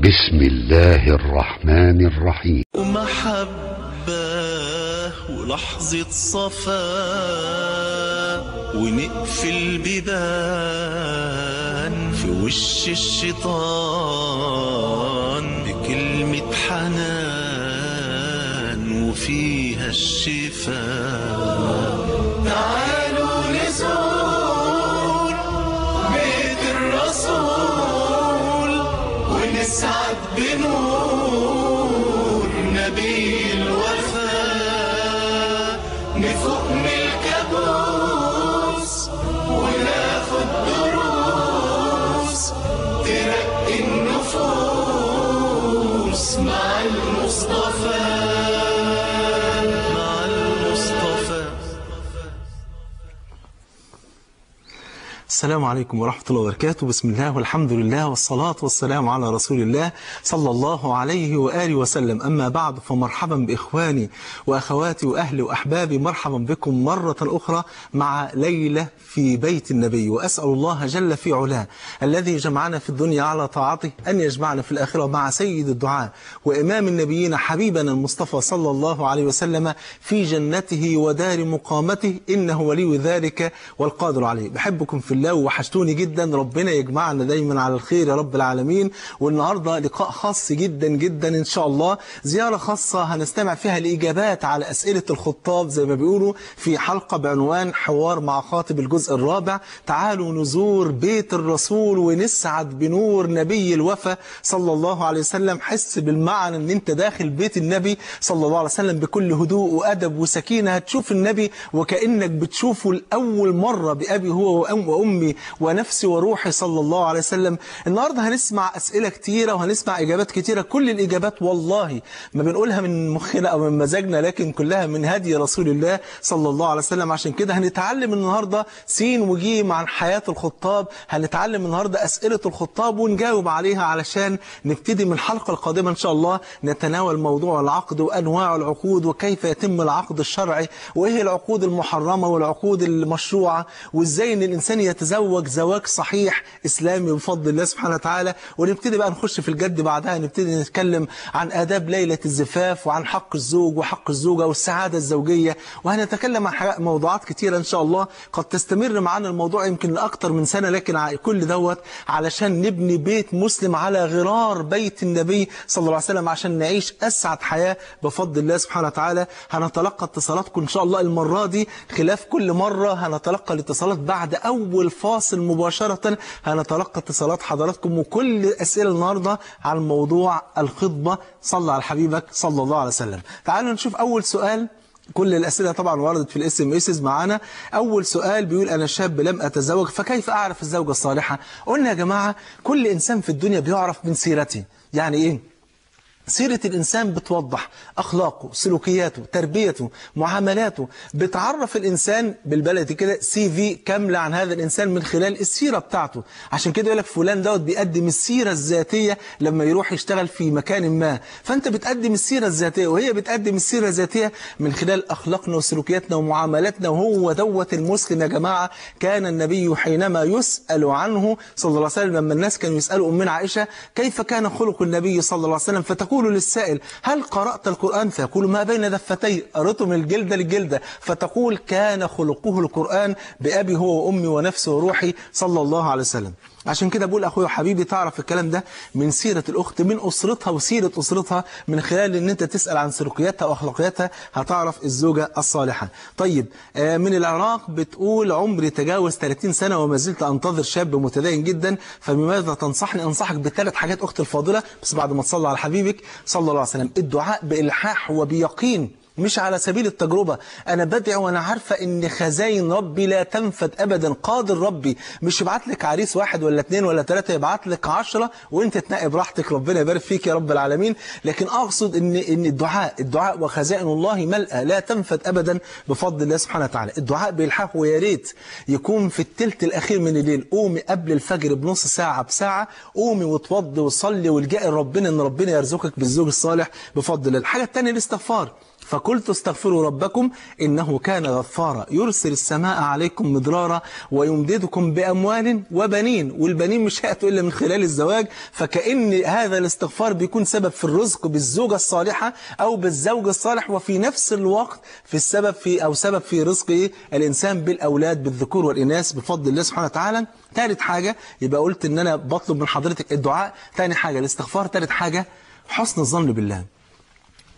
بسم الله الرحمن الرحيم. ومحبة ولحظة صفاء ونقفل بيبان في وش الشيطان بكلمة حنان وفيها الشفاء smile. السلام عليكم ورحمة الله وبركاته. بسم الله والحمد لله والصلاة والسلام على رسول الله صلى الله عليه وآله وسلم. أما بعد فمرحبا بإخواني وأخواتي وأهلي وأحبابي. مرحبا بكم مرة أخرى مع ليلة في بيت النبي. وأسأل الله جل في علاه الذي جمعنا في الدنيا على طاعته أن يجمعنا في الآخرة مع سيد الدعاء وإمام النبيين حبيبنا المصطفى صلى الله عليه وسلم في جنته ودار مقامته. إنه ولي ذلك والقادر عليه. بحبكم في الله وحشتوني جدا ربنا يجمعنا دايما على الخير يا رب العالمين. والنهاردة لقاء خاص جدا جدا إن شاء الله. زيارة خاصة هنستمع فيها الإجابات على أسئلة الخطاب زي ما بيقولوا في حلقة بعنوان حوار مع خاطب الجزء الرابع. تعالوا نزور بيت الرسول ونسعد بنور نبي الوفا صلى الله عليه وسلم. حس بالمعنى إن أنت داخل بيت النبي صلى الله عليه وسلم بكل هدوء وأدب وسكينة. هتشوف النبي وكأنك بتشوفه لأول مرة بأبي هو وأم وأمي. ونفسي وروحي صلى الله عليه وسلم. النهاردة هنسمع أسئلة كتيرة وهنسمع إجابات كتيرة. كل الإجابات والله ما بنقولها من مخنا أو من مزاجنا لكن كلها من هدي رسول الله صلى الله عليه وسلم. عشان كده هنتعلم النهاردة سين وجيم عن حياة الخطاب. هنتعلم النهاردة أسئلة الخطاب ونجاوب عليها علشان نبتدي من الحلقة القادمة إن شاء الله نتناول موضوع العقد وأنواع العقود وكيف يتم العقد الشرعي وإيه العقود المحرمة والعقود المشروعة وإزاي إن الإنسان يتزوج زواج صحيح إسلامي بفضل الله سبحانه وتعالى. ونبتدي بقى نخش في الجد بعدها نبتدي نتكلم عن آداب ليلة الزفاف وعن حق الزوج وحق الزوجة والسعادة الزوجية. وهنتكلم عن موضوعات كتيرة إن شاء الله. قد تستمر معنا الموضوع يمكن لأكتر من سنة لكن كل دوت علشان نبني بيت مسلم على غرار بيت النبي صلى الله عليه وسلم عشان نعيش أسعد حياة بفضل الله سبحانه وتعالى. هنتلقى اتصالاتكم إن شاء الله المرة دي. خلاف كل مرة هنتلقى الاتصالات بعد أول فاصل مباشرة. هنتلقى اتصالات حضراتكم وكل أسئلة النهاردة عن موضوع الخطبة؟ صلى على حبيبك صلى الله عليه وسلم. تعالوا نشوف أول سؤال. كل الأسئلة طبعا وردت في الإس إم إس معانا. أول سؤال بيقول أنا شاب لم أتزوج فكيف أعرف الزوجة الصالحة؟ قلنا يا جماعة كل إنسان في الدنيا بيعرف من سيرته. يعني إيه؟ سيرة الإنسان بتوضح أخلاقه سلوكياته تربيته معاملاته. بتعرف الإنسان بالبلد كده سي في كاملة عن هذا الإنسان من خلال السيرة بتاعته. عشان كده يقول لك فلان دوت بيقدم السيرة الذاتية لما يروح يشتغل في مكان ما. فأنت بتقدم السيرة الذاتية وهي بتقدم السيرة الذاتية من خلال أخلاقنا وسلوكياتنا ومعاملاتنا. وهو دوت المسلم يا جماعة. كان النبي حينما يسأل عنه صلى الله عليه وسلم لما الناس كانوا يسألوا أمنا عائشة كيف كان خلق النبي صلى الله عليه وسلم؟ فتقول للسائل هل قرأت القرآن? فيقول ما بين دفتي قرأته من الجلدة للجلدة فتقول كان خلقه القرآن بأبي هو وأمي ونفسي وروحي صلى الله عليه وسلم. عشان كده بقول أخويا وحبيبي تعرف الكلام ده من سيرة الأخت من أسرتها وسيرة أسرتها من خلال أن أنت تسأل عن سلوكياتها وأخلاقياتها هتعرف الزوجة الصالحة. طيب آه، من العراق بتقول عمري تجاوز 30 سنة وما زلت أنتظر شاب متدين جدا فبماذا تنصحني؟ أنصحك بثلاث حاجات أخت الفاضلة. بس بعد ما تصلى على حبيبك صلى الله عليه وسلم. الدعاء بإلحاح وبيقين. مش على سبيل التجربة. أنا بدعي وأنا عارفة إن خزاين ربي لا تنفد أبدا. قادر ربي مش يبعت لك عريس واحد ولا اتنين ولا تلاتة يبعت لك عشرة وأنت تنقي براحتك ربنا يبارك فيك يا رب العالمين. لكن أقصد إن إن الدعاء الدعاء وخزائن الله ملأى لا تنفد أبدا بفضل الله سبحانه وتعالى. الدعاء بإلحاح ويا ريت يكون في التلت الأخير من الليل. قومي قبل الفجر بنص ساعة بساعة. قومي وتوضي وصلي والجئي ربنا إن ربنا يرزقك بالزوج الصالح بفضل الله. الحاجة الثانية الاستغفار. فقلت استغفروا ربكم إنه كان غفارا. يرسل السماء عليكم مدرارا ويمددكم بأموال وبنين والبنين مش هيأتوا إلا من خلال الزواج. فكأن هذا الاستغفار بيكون سبب في الرزق بالزوجة الصالحة أو بالزوج الصالح وفي نفس الوقت في السبب في أو سبب في رزق؟ الإنسان بالأولاد بالذكور والإناث بفضل الله سبحانه وتعالى. ثالث حاجة يبقى قلت إن أنا بطلب من حضرتك الدعاء. ثاني حاجة الاستغفار. ثالث حاجة حسن الظن بالله.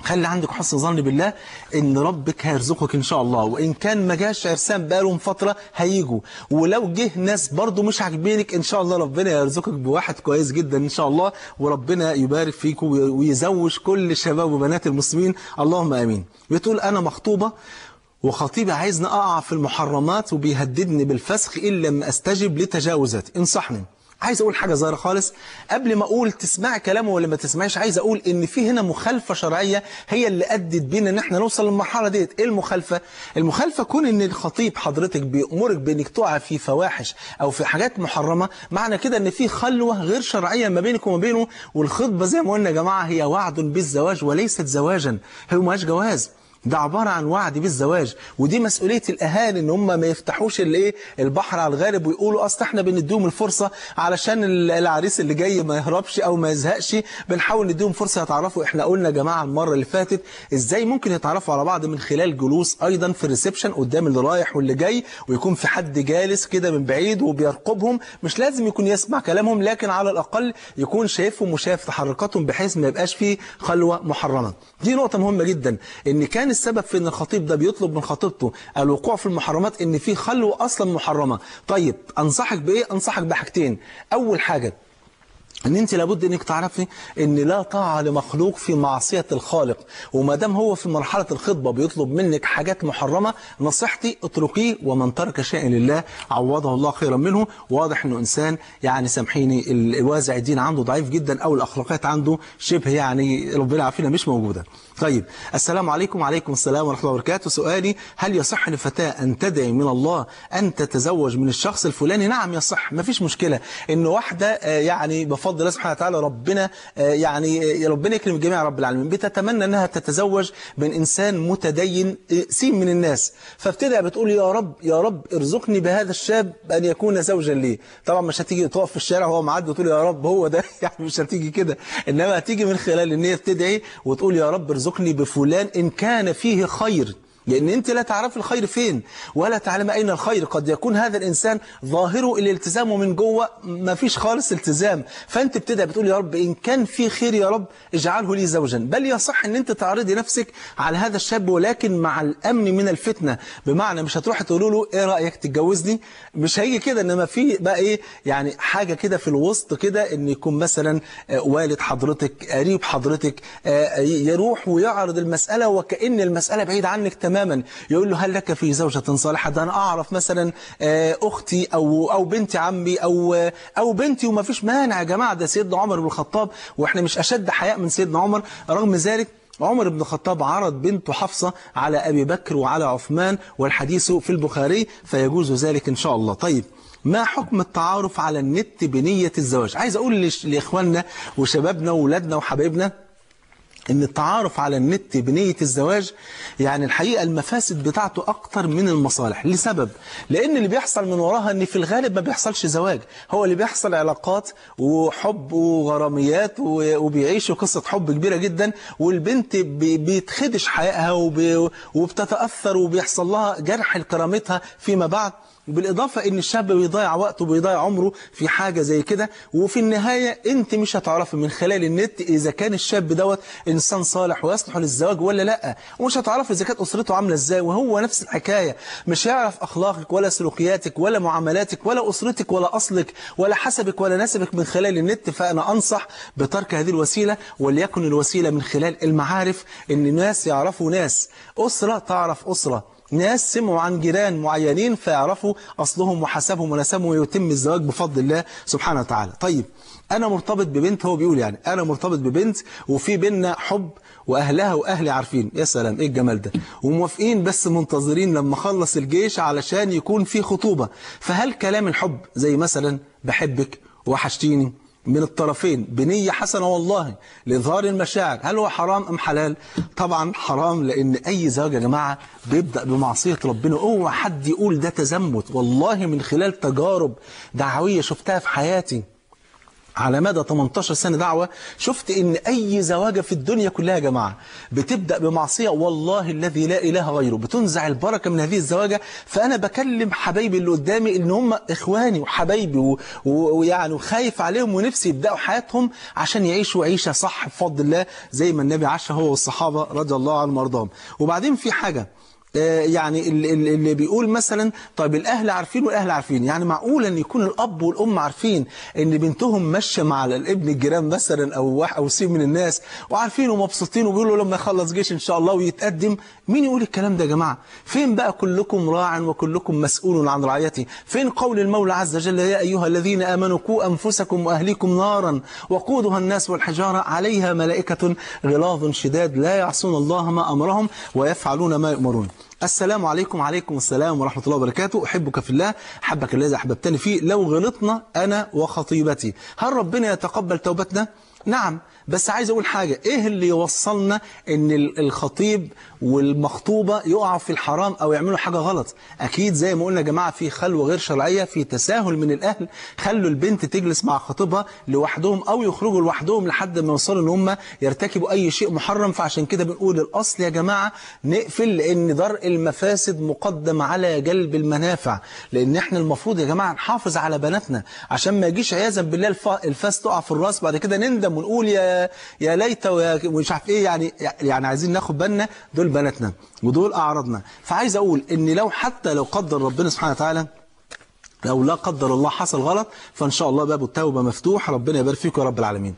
خلي عندك حسن ظن بالله إن ربك هيرزقك إن شاء الله وإن كان ما جاش عرسان بقالهم فترة هيجوا. ولو جه ناس برضو مش عاجبينك إن شاء الله ربنا يرزقك بواحد كويس جدا إن شاء الله وربنا يبارك فيك ويزوج كل شباب وبنات المسلمين. اللهم آمين. بتقول أنا مخطوبة وخطيبي عايزني أقع في المحرمات وبيهددني بالفسخ إن لم أستجب لتجاوزاتي انصحني. عايز أقول حاجة صغيرة خالص. قبل ما أقول تسمعي كلامه ولا ما تسمعيش عايز أقول إن في هنا مخالفة شرعية هي اللي أدت بينا إن إحنا نوصل للمرحلة ديت. إيه المخالفة؟ المخالفة كون إن الخطيب حضرتك بيأمرك بإنك تقع في فواحش أو في حاجات محرمة معنى كده إن في خلوة غير شرعية ما بينك وما بينه. والخطبة زي ما قلنا يا جماعة هي وعد بالزواج وليست زواجا. هي ماش جواز. ده عبارة عن وعد بالزواج ودي مسؤولية الأهالي إن هم ما يفتحوش الإيه؟ البحر على الغارب ويقولوا أصل إحنا بنديهم الفرصة علشان العريس اللي جاي ما يهربش أو ما يزهقش بنحاول نديهم فرصة يتعرفوا. إحنا قلنا يا جماعة المرة اللي فاتت إزاي ممكن يتعرفوا على بعض من خلال جلوس أيضا في الريسبشن قدام اللي رايح واللي جاي ويكون في حد جالس كده من بعيد وبيرقبهم. مش لازم يكون يسمع كلامهم لكن على الأقل يكون شايفهم وشايف تحركاتهم بحيث ما يبقاش فيه خلوة محرمة. دي نقطة مهمة جدا إن كان السبب في إن الخطيب ده بيطلب من خطيبته الوقوع في المحرمات إن في خلوه أصلا محرمة. طيب أنصحك بإيه؟ أنصحك بحاجتين. أول حاجة إن أنت لابد إنك تعرفي إن لا طاعة لمخلوق في معصية الخالق. وما دام هو في مرحلة الخطبة بيطلب منك حاجات محرمة نصيحتي اتركيه ومن ترك شيئا لله عوضه الله خيرا منه. واضح إنه إنسان يعني سامحيني الوازع الدين عنده ضعيف جدا أو الأخلاقيات عنده شبه يعني ربنا يعافينا مش موجودة. طيب السلام عليكم وعليكم السلام ورحمة الله وبركاته. سؤالي هل يصح لفتاة أن تدعي من الله أن تتزوج من الشخص الفلاني؟ نعم يصح ما فيش مشكلة. إن واحدة يعني بفضل الله سبحانه وتعالى ربنا يعني ربنا يكرم الجميع رب العالمين بتتمنى إنها تتزوج من إنسان متدين سين من الناس. فابتدى بتقول يا رب يا رب ارزقني بهذا الشاب أن يكون زوجا لي. طبعا مش هتيجي تقف في الشارع وهو معدي وتقول يا رب هو ده. يعني مش هتيجي كده. إنما هتيجي من خلال إن هي تدعي وتقول يا رب ارزقني بفلان إن كان فيه خير. لأن أنت لا تعرف الخير فين ولا تعلم أين الخير. قد يكون هذا الإنسان ظاهره الالتزام ومن جوه ما فيش خالص التزام. فأنت بتدعي بتقول يا رب إن كان في خير يا رب اجعله لي زوجا. بل يصح أن أنت تعرضي نفسك على هذا الشاب ولكن مع الأمن من الفتنة. بمعنى مش هتروح تقول له إيه رأيك تتجوزني؟ مش هيجي كده إنما في بقى إيه يعني حاجة كده في الوسط كده إن يكون مثلا والد حضرتك قريب حضرتك يروح ويعرض المسألة وكأن المسألة بعيدة عنك تماما. تماما. يقول له هل لك في زوجة صالحة؟ ده أنا أعرف مثلا أختي أو أو بنت عمي أو أو بنتي وما فيش مانع يا جماعة ده سيدنا عمر بن الخطاب وإحنا مش أشد حياء من سيدنا عمر. رغم ذلك عمر بن الخطاب عرض بنته حفصة على أبي بكر وعلى عثمان والحديث في البخاري فيجوز ذلك إن شاء الله. طيب ما حكم التعارف على النت بنية الزواج؟ عايز أقول لإخواننا وشبابنا وولادنا وحبايبنا إن التعارف على النت بنية الزواج يعني الحقيقة المفاسد بتاعته أكتر من المصالح. لسبب؟ لأن اللي بيحصل من وراها إن في الغالب ما بيحصلش زواج. هو اللي بيحصل علاقات وحب وغراميات وبيعيشوا قصة حب كبيرة جدا والبنت بيتخدش حيائها وبتتأثر وبيحصل لها جرح لكرامتها فيما بعد. بالإضافة إن الشاب بيضيع وقته وبيضيع عمره في حاجة زي كده وفي النهاية أنت مش هتعرفي من خلال النت إذا كان الشاب دوت إنسان صالح ويصلح للزواج ولا لأ. ومش هتعرفي إذا كانت أسرته عاملة إزاي وهو نفس الحكاية. مش هيعرف أخلاقك ولا سلوكياتك ولا معاملاتك ولا أسرتك ولا أصلك ولا حسبك ولا نسبك من خلال النت. فأنا أنصح بترك هذه الوسيلة وليكن الوسيلة من خلال المعارف إن ناس يعرفوا ناس. أسرة تعرف أسرة. ناس سمعوا عن جيران معينين فيعرفوا أصلهم وحسبهم ونسبهم ويتم الزواج بفضل الله سبحانه وتعالى. طيب أنا مرتبط ببنت هو بيقول يعني أنا مرتبط ببنت وفي بينا حب وأهلها وأهلي عارفين. يا سلام إيه الجمال ده؟ وموافقين بس منتظرين لما أخلص الجيش علشان يكون في خطوبة. فهل كلام الحب زي مثلا بحبك وحشتيني من الطرفين بنية حسنة والله لإظهار المشاعر. هل هو حرام أم حلال؟ طبعا حرام لأن أي زواج يا جماعة بيبدأ بمعصية ربنا. أوعى حد يقول ده تزمت. والله من خلال تجارب دعوية شفتها في حياتي. على مدى 18 سنة دعوة شفت إن أي زواجة في الدنيا كلها يا جماعة بتبدأ بمعصية والله الذي لا إله غيره بتنزع البركة من هذه الزواجة. فأنا بكلم حبايبي اللي قدامي إن هم إخواني وحبايبي ويعني وخايف عليهم ونفسي يبدأوا حياتهم عشان يعيشوا عيشة صح بفضل الله زي ما النبي عاش هو والصحابة رضي الله عنهم وأرضاهم. وبعدين في حاجة يعني ال- ال- اللي بيقول مثلا طيب الأهل عارفين والأهل عارفين. يعني معقول إن يكون الأب والأم عارفين إن بنتهم ماشية مع الابن الجيران مثلا أو أو سين من الناس وعارفين ومبسوطين وبيقولوا لما يخلص جيش إن شاء الله ويتقدم؟ مين يقول الكلام ده يا جماعة؟ فين بقى كلكم راع وكلكم مسؤول عن رعيته فين قول المولى عز وجل يا أيها الذين آمنوا قوا أنفسكم وأهليكم نارا وقودها الناس والحجارة عليها ملائكة غلاظ شداد لا يعصون الله ما أمرهم ويفعلون ما يؤمرون. السلام عليكم. وعليكم السلام ورحمة الله وبركاته. أحبك في الله حبك الذي أحببتني فيه. لو غلطنا أنا وخطيبتي. هل ربنا يتقبل توبتنا؟ نعم بس عايز أقول حاجة إيه اللي يوصلنا ال- الخطيب والمخطوبة يقعوا في الحرام أو يعملوا حاجة غلط؟ أكيد زي ما قلنا يا جماعة في خلوة غير شرعية في تساهل من الأهل. خلوا البنت تجلس مع خطيبها لوحدهم أو يخرجوا لوحدهم لحد ما يوصلوا إن هم يرتكبوا أي شيء محرم. فعشان كده بنقول الأصل يا جماعة نقفل لأن درء المفاسد مقدم على جلب المنافع. لأن إحنا المفروض يا جماعة نحافظ على بناتنا. عشان ما يجيش عياذا بالله الف- الفاس تقع في الرأس بعد كده نندم ونقول يا يا ليت ويا عارف إيه يعني يعني عايزين ناخد بالنا دول بناتنا ودول أعراضنا. فعايز أقول إن لو حتى لو قدر ربنا سبحانه وتعالى لو لا قدر الله حصل غلط فإن شاء الله باب التوبة مفتوح. ربنا يبارك فيك يا رب العالمين.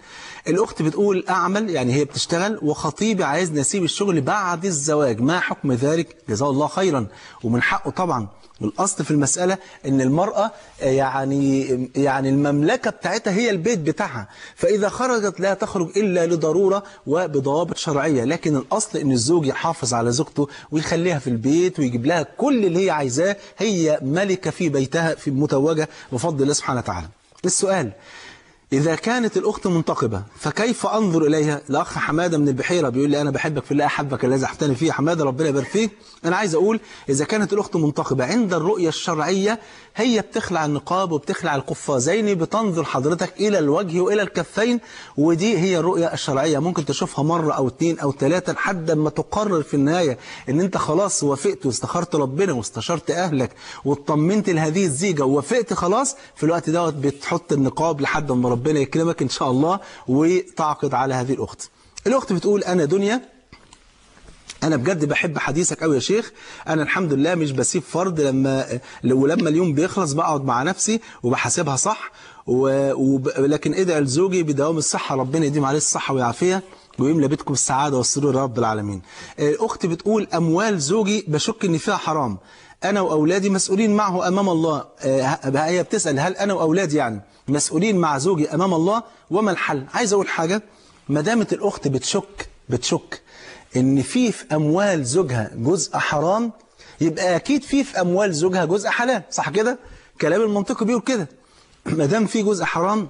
الأخت بتقول أعمل يعني هي بتشتغل وخطيبي عايز نسيب الشغل بعد الزواج. ما حكم ذلك؟ جزاه الله خيرا ومن حقه طبعا. والأصل في المسألة إن المرأة يعني يعني المملكة بتاعتها هي البيت بتاعها. فإذا خرجت لا تخرج إلا لضرورة وبضوابط شرعية. لكن الأصل إن الزوج يحافظ على زوجته ويخليها في البيت ويجيب لها كل اللي هي عايزاه هي ملكة في بيتها في متوجة بفضل الله سبحانه وتعالى. السؤال. إذا كانت الأخت منتقبة فكيف أنظر إليها؟ الأخ حمادة من البحيرة بيقول لي أنا بحبك في الله أحبك الذي أحتني فيه حمادة ربنا يبارك فيك. أنا عايز أقول إذا كانت الأخت منتقبة عند الرؤية الشرعية هي بتخلع النقاب وبتخلع القفازين بتنظر حضرتك إلى الوجه وإلى الكفين ودي هي الرؤية الشرعية. ممكن تشوفها مرة أو اتنين أو ثلاثة لحد ما تقرر في النهاية إن أنت خلاص وافقت واستخرت ربنا واستشرت أهلك واطمنت لهذه الزيجة ووافقت خلاص في الوقت دوت بتحط النقاب لحد ما ربنا يكرمك إن شاء الله وتعقد على هذه الأخت. الأخت بتقول أنا دنيا أنا بجد بحب حديثك أوي يا شيخ. أنا الحمد لله مش بسيب فرد لما ولما اليوم بيخلص بقعد مع نفسي وبحاسبها صح. و... وب... لكن ادعي لزوجي بدوام الصحة ربنا يديم عليه الصحة والعافية ويملى بيتكم السعادة والسرور رب العالمين. أختي بتقول أموال زوجي بشك إن فيها حرام. أنا وأولادي مسؤولين معه أمام الله. هي بتسأل هل أنا وأولادي يعني مسؤولين مع زوجي أمام الله وما الحل؟ عايز أقول حاجة ما دامت الأخت بتشك بتشك إن في في أموال زوجها جزء حرام يبقى أكيد في في أموال زوجها جزء حلال صح كده؟ كلام المنطقي بيقول كده. ما دام في جزء حرام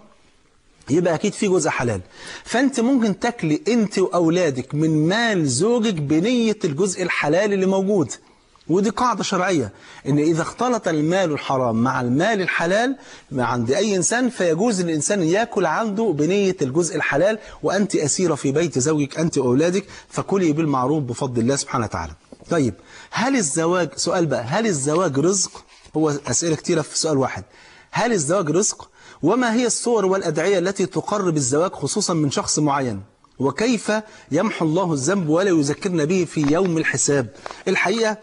يبقى أكيد في جزء حلال. فأنت ممكن تاكلي أنت وأولادك من مال زوجك بنية الجزء الحلال اللي موجود. ودي قاعدة شرعية إن إذا اختلط المال الحرام مع المال الحلال عند أي إنسان فيجوز الإنسان يأكل عنده بنية الجزء الحلال وأنت أسيرة في بيت زوجك أنت وأولادك فكلي بالمعروف بفضل الله سبحانه وتعالى. طيب هل الزواج سؤال بقى هل الزواج رزق؟ هو أسئلة كتيرة في سؤال واحد. هل الزواج رزق؟ وما هي الصور والأدعية التي تقرب الزواج خصوصا من شخص معين؟ وكيف يمحو الله الذنب ولا يذكرنا به في يوم الحساب؟ الحقيقة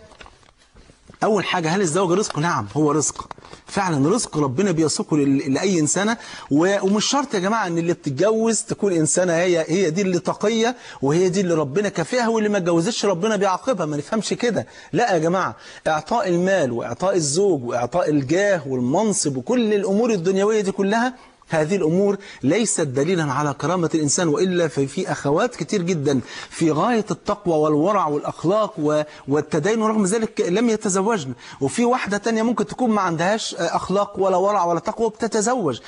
أول حاجة هل الزواج رزق؟ نعم هو رزق. فعلا رزق ربنا بيسوقه لأي إنسانة. ومش شرط يا جماعة أن اللي بتتجوز تكون إنسانة هي هي دي اللي تقية وهي دي اللي ربنا كافئها واللي ما اتجوزتش ربنا بيعاقبها. ما نفهمش كده. لا يا جماعة إعطاء المال وإعطاء الزوج وإعطاء الجاه والمنصب وكل الأمور الدنيوية دي كلها هذه الأمور ليست دليلا على كرامة الإنسان وإلا في, أخوات كتير جدا. في غاية التقوى والورع والأخلاق والتدين ورغم ذلك لم يتزوجن. وفي واحدة تانية ممكن تكون ما عندهاش أخلاق ولا ورع ولا تقوى بتتزوج.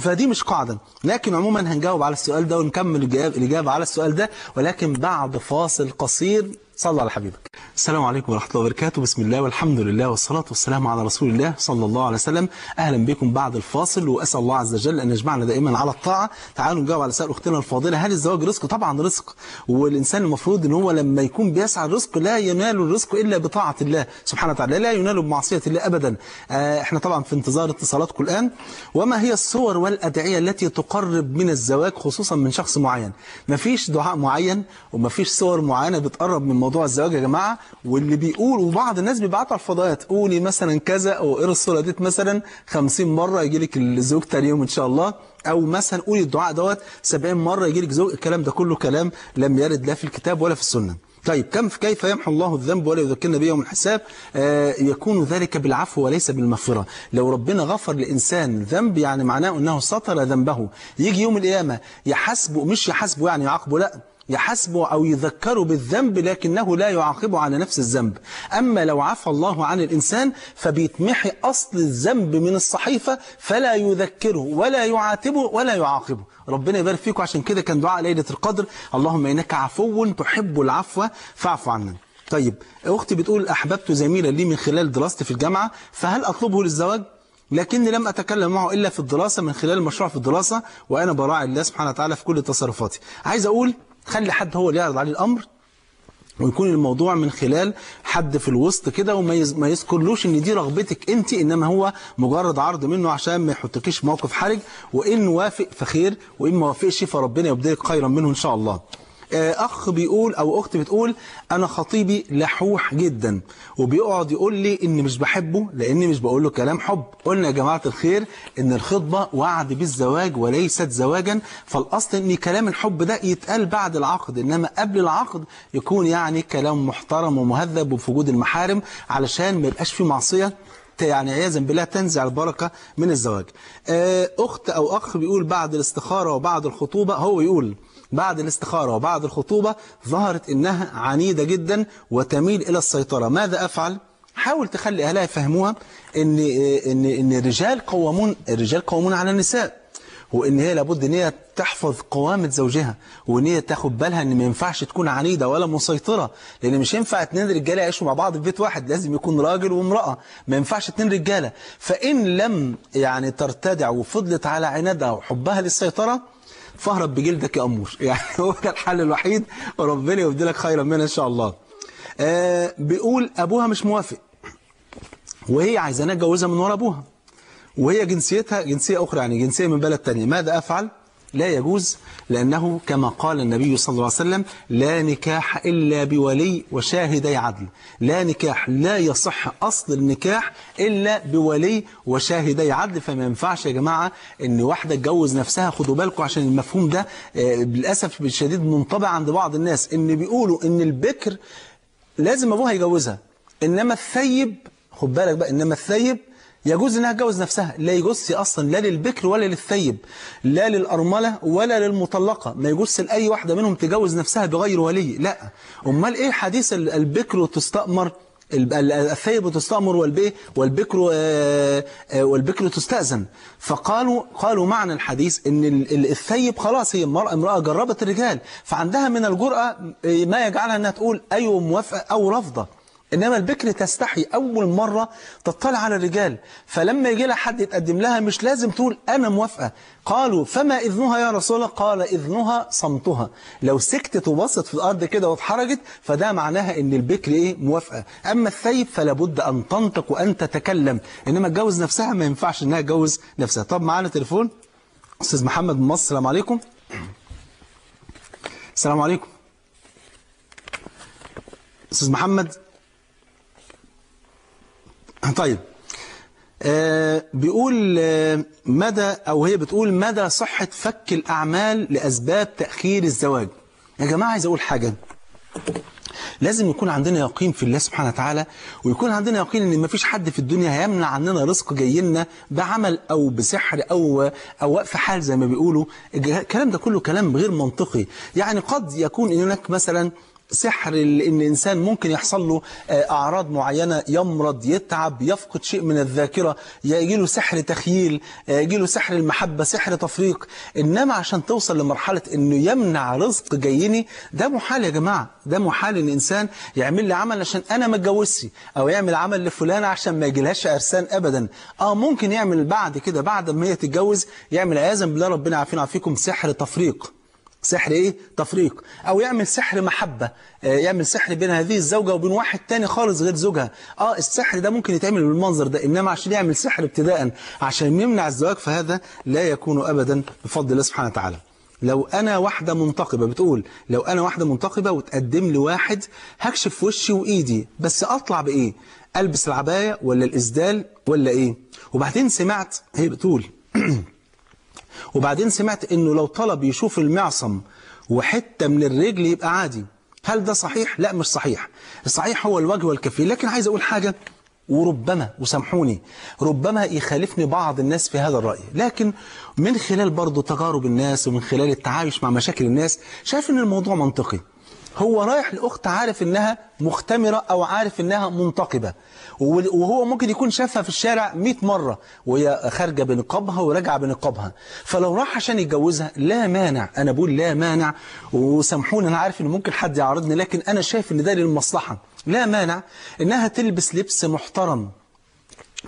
فدي مش قاعدة. لكن عموما هنجاوب على السؤال ده ونكمل الإجابة على السؤال ده. ولكن بعد فاصل قصير صلى على حبيبك. السلام عليكم ورحمة الله وبركاته. بسم الله والحمد لله والصلاة والسلام على رسول الله صلى الله عليه وسلم. أهلا بكم بعد الفاصل وأسأل الله عز وجل أن يجمعنا دائما على الطاعة. تعالوا نجاوب على سؤال أختنا الفاضلة. هل الزواج رزق؟ طبعا رزق. والإنسان المفروض أن هو لما يكون بيسعى الرزق لا ينال الرزق إلا بطاعة الله سبحانه وتعالى لا ينال بمعصية الله أبدا. آه، إحنا طبعا في انتظار اتصالاتكم الآن. وما هي الصور والأدعية التي تقرب من الزواج خصوصا من شخص معين؟ مفيش دعاء معين ومفيش صور معينة بتقرب من موضوع الزواج يا جماعة واللي بيقول وبعض الناس بيبعتوا على الفضائيات قولي مثلا كذا أو اقرا الصورة ديت مثلا 50 مرة يجي لك الزوج تاني يوم إن شاء الله أو مثلا قولي الدعاء دوت 70 مرة يجي لك زوج الكلام ده كله كلام لم يرد لا في الكتاب ولا في السنة. طيب كم كيف يمحو الله الذنب ولا يذكرنا به يوم الحساب؟ آه يكون ذلك بالعفو وليس بالمغفرة. لو ربنا غفر لإنسان ذنب يعني معناه أنه سطر ذنبه. يجي يوم القيامة يحاسبه مش يحاسبه يعني يعاقبه لا. يحاسبه أو يذكره بالذنب لكنه لا يعاقبه على نفس الذنب. أما لو عفى الله عن الإنسان فبيتمحي أصل الذنب من الصحيفة فلا يذكره ولا يعاتبه ولا يعاقبه. ربنا يبارك فيكم. عشان كده كان دعاء ليلة القدر. اللهم إنك عفو تحب العفو فاعف عنا. طيب أختي بتقول أحببت زميلا لي من خلال دراستي في الجامعة فهل أطلبه للزواج؟ لكني لم أتكلم معه إلا في الدراسة من خلال المشروع في الدراسة وأنا براعي الله سبحانه وتعالى في كل تصرفاتي. عايز أقول خلي حد هو اللي يعرض عليه الأمر ويكون الموضوع من خلال حد في الوسط كده وما. ما يذكرلوش إن دي رغبتك أنت إنما هو مجرد عرض منه عشان ما يحطكيش موقف حرج وإن وافق فخير وإن ما وافقش فربنا يبدلك خيرا منه إن شاء الله أخ بيقول أو أخت بتقول أنا خطيبي لحوح جدا وبيقعد يقول لي إني مش بحبه لإني مش بقول له كلام حب. قلنا يا جماعة الخير إن الخطبة وعد بالزواج وليست زواجا فالأصل إن كلام الحب ده يتقال بعد العقد إنما قبل العقد يكون يعني كلام محترم ومهذب وفي وجود المحارم علشان ما يبقاش فيه معصية يعني عياذا بالله تنزع البركة من الزواج. آه، أخت أو أخ بيقول بعد الاستخارة وبعد الخطوبة هو يقول بعد الاستخارة وبعد الخطوبة ظهرت إنها عنيدة جدا وتميل إلى السيطرة ماذا أفعل؟ حاول تخلي أهلها يفهموها إن, إن, إن الرجال قوامون الرجال قوامون على النساء وإن هي لابد إن هي تحفظ قوامة زوجها وإن هي تاخد بالها إن ما ينفعش تكون عنيدة ولا مسيطرة لأن مش ينفع اتنين رجالة يعيشوا مع بعض في بيت واحد لازم يكون راجل وامرأة ما ينفعش اتنين رجالة فإن لم يعني ترتدع وفضلت على عنادها وحبها للسيطرة فاهرب بجلدك يا أمور. يعني هو ده الحل الوحيد وربنا يبدلك خيرا منه إن شاء الله. آه بيقول أبوها مش موافق وهي عايزاني أتجوزها من ورا أبوها وهي جنسيتها جنسية أخرى يعني جنسية من بلد تانية. ماذا أفعل؟ لا يجوز لأنه كما قال النبي صلى الله عليه وسلم لا نكاح إلا بولي وشاهدي عدل. لا نكاح لا يصح أصل النكاح إلا بولي وشاهدي عدل. فما ينفعش يا جماعة إن واحدة تجوز نفسها خدوا بالكم عشان المفهوم ده آه، للأسف الشديد منطبع عند بعض الناس. إن بيقولوا إن البكر لازم أبوها يجوزها إنما الثيب خد بالك بقى إنما الثيب يجوز إنها تجوز نفسها. لا يجوز أصلا لا للبكر ولا للثيب لا للأرملة ولا للمطلقة. ما يجوز لاي واحدة منهم تجوز نفسها بغير ولي. لا. أمال إيه حديث ال- البكر ال- الثيب تستأمر والبيه والبكر آه، آه، والبكر تستأذن. فقالوا قالوا معنى الحديث إن ال- ال- الثيب خلاص هي امرأة, امرأة جربت الرجال. فعندها من الجرأة آه، ما يجعلها إنها تقول أيوه موافقة أو رافضة. إنما البكر تستحي. أول مرة تطلع على الرجال. فلما يجي لها حد يتقدم لها مش لازم تقول أنا موافقة. قالوا فما إذنها يا رسول الله؟ قال إذنها صمتها. لو سكتت وبصت في الأرض كده واتحرجت فده معناها إن البكر إيه؟ موافقة. أما الثيب فلا بد أن تنطق وأن تتكلم. إنما تجوز نفسها ما ينفعش إنها تجوز نفسها. طب معانا تليفون. أستاذ محمد من مصر. السلام عليكم. السلام عليكم. أستاذ محمد. طيب. آه بيقول آه مدى أو هي بتقول مدى صحة فك الأعمال لأسباب تأخير الزواج. يا جماعة عايز أقول حاجة. لازم يكون عندنا يقين في الله سبحانه وتعالى ويكون عندنا يقين إن مفيش حد في الدنيا هيمنع عننا رزق جاي لنا بعمل أو بسحر أو أو وقف حال زي ما بيقولوا. الكلام ده كله كلام غير منطقي. يعني قد يكون هناك مثلا سحر إن الإنسان ممكن يحصل له آه، أعراض معينة يمرض يتعب يفقد شيء من الذاكرة يجي له سحر تخييل آه، يجي له سحر المحبة سحر تفريق. إنما عشان توصل لمرحلة إنه يمنع رزق جايني ده محال يا جماعة ده محال إن إنسان يعمل لي عمل عشان أنا ما أتجوزش أو يعمل عمل لفلانة عشان ما يجيلهاش عرسان ابدا. آه ممكن يعمل بعد كده بعد ما هي تتجوز يعمل عياذا بالله ربنا يعافينا ويعافيكم سحر تفريق. سحر إيه؟ تفريق. أو يعمل سحر محبة. آه، يعمل سحر بين هذه الزوجة وبين واحد تاني خالص غير زوجها. آه السحر ده ممكن يتعمل بالمنظر ده إنما عشان يعمل سحر ابتداء عشان يمنع الزواج فهذا لا يكون ابدا بفضل الله سبحانه وتعالى. لو أنا واحدة منتقبة بتقول لو أنا واحدة منتقبة وتقدم لي واحد هكشف وشي وإيدي بس أطلع بإيه؟ ألبس العباية ولا الإسدال ولا إيه؟ وبعدين سمعت هي بتقول وبعدين سمعت إنه لو طلب يشوف المعصم وحتة من الرجل يبقى عادي. هل ده صحيح؟ لا مش صحيح. الصحيح هو الوجه والكفين لكن عايز أقول حاجة وربما وسامحوني ربما يخالفني بعض الناس في هذا الرأي. لكن من خلال برضو تجارب الناس ومن خلال التعايش مع مشاكل الناس شايف إن الموضوع منطقي. هو رايح لأخت عارف إنها مختمرة أو عارف إنها منتقبة. وهو ممكن يكون شافها في الشارع 100 مرة وهي خارجة بنقابها وراجعة بنقابها فلو راح عشان يتجوزها لا مانع. أنا بقول لا مانع. وسامحوني أنا عارف إن ممكن حد يعارضني لكن أنا شايف إن ده للمصلحة. لا مانع إنها تلبس لبس محترم.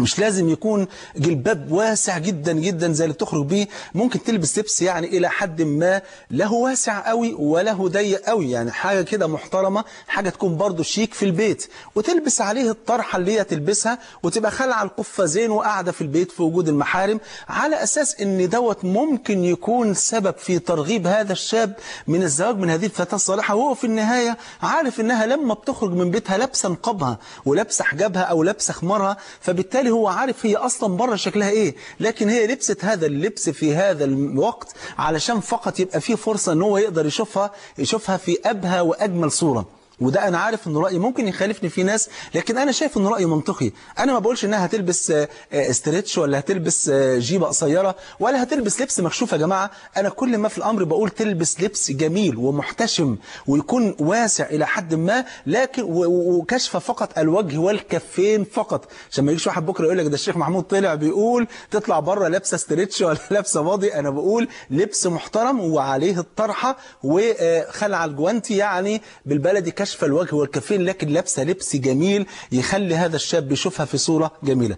مش لازم يكون جلباب واسع جدا جدا زي اللي بتخرج بيه. ممكن تلبس لبس يعني إلى حد ما له واسع قوي وله ضيق قوي يعني حاجة كده محترمة حاجة تكون برضو شيك في البيت. وتلبس عليه الطرحة اللي هي تلبسها وتبقى خلع القفازين وقاعدة في البيت في وجود المحارم على أساس إن دوت ممكن يكون سبب في ترغيب هذا الشاب من الزواج من هذه الفتاة الصالحة. وهو في النهاية عارف إنها لما بتخرج من بيتها لابسة نقابها ولابسة حجابها أو لابسة خمارها فبالتالي هو عارف هي أصلا بره شكلها إيه. لكن هي لبست هذا اللبس في هذا الوقت علشان فقط يبقى فيه فرصة إن هو يقدر يشوفها يشوفها في أبهى وأجمل صورة. وده أنا عارف إن رأيي ممكن يخالفني في ناس لكن أنا شايف إن رأيي منطقي. أنا ما بقولش إنها هتلبس آه، آه، استريتش ولا هتلبس آه، جيبة قصيرة ولا هتلبس لبس مكشوف يا جماعة. أنا كل ما في الأمر بقول تلبس لبس جميل ومحتشم ويكون واسع إلى حد ما لكن وكشف فقط الوجه والكفين فقط. عشان ما يجيش واحد بكرة يقول لك ده الشيخ محمود طلع بيقول تطلع بره لابسة استريتش ولا لابسة باضي. أنا بقول لبس محترم وعليه الطرحة وخلع الجوانتي يعني بالبلدي الوجه والكفين لكن لابسة لبس جميل يخلي هذا الشاب يشوفها في صورة جميلة.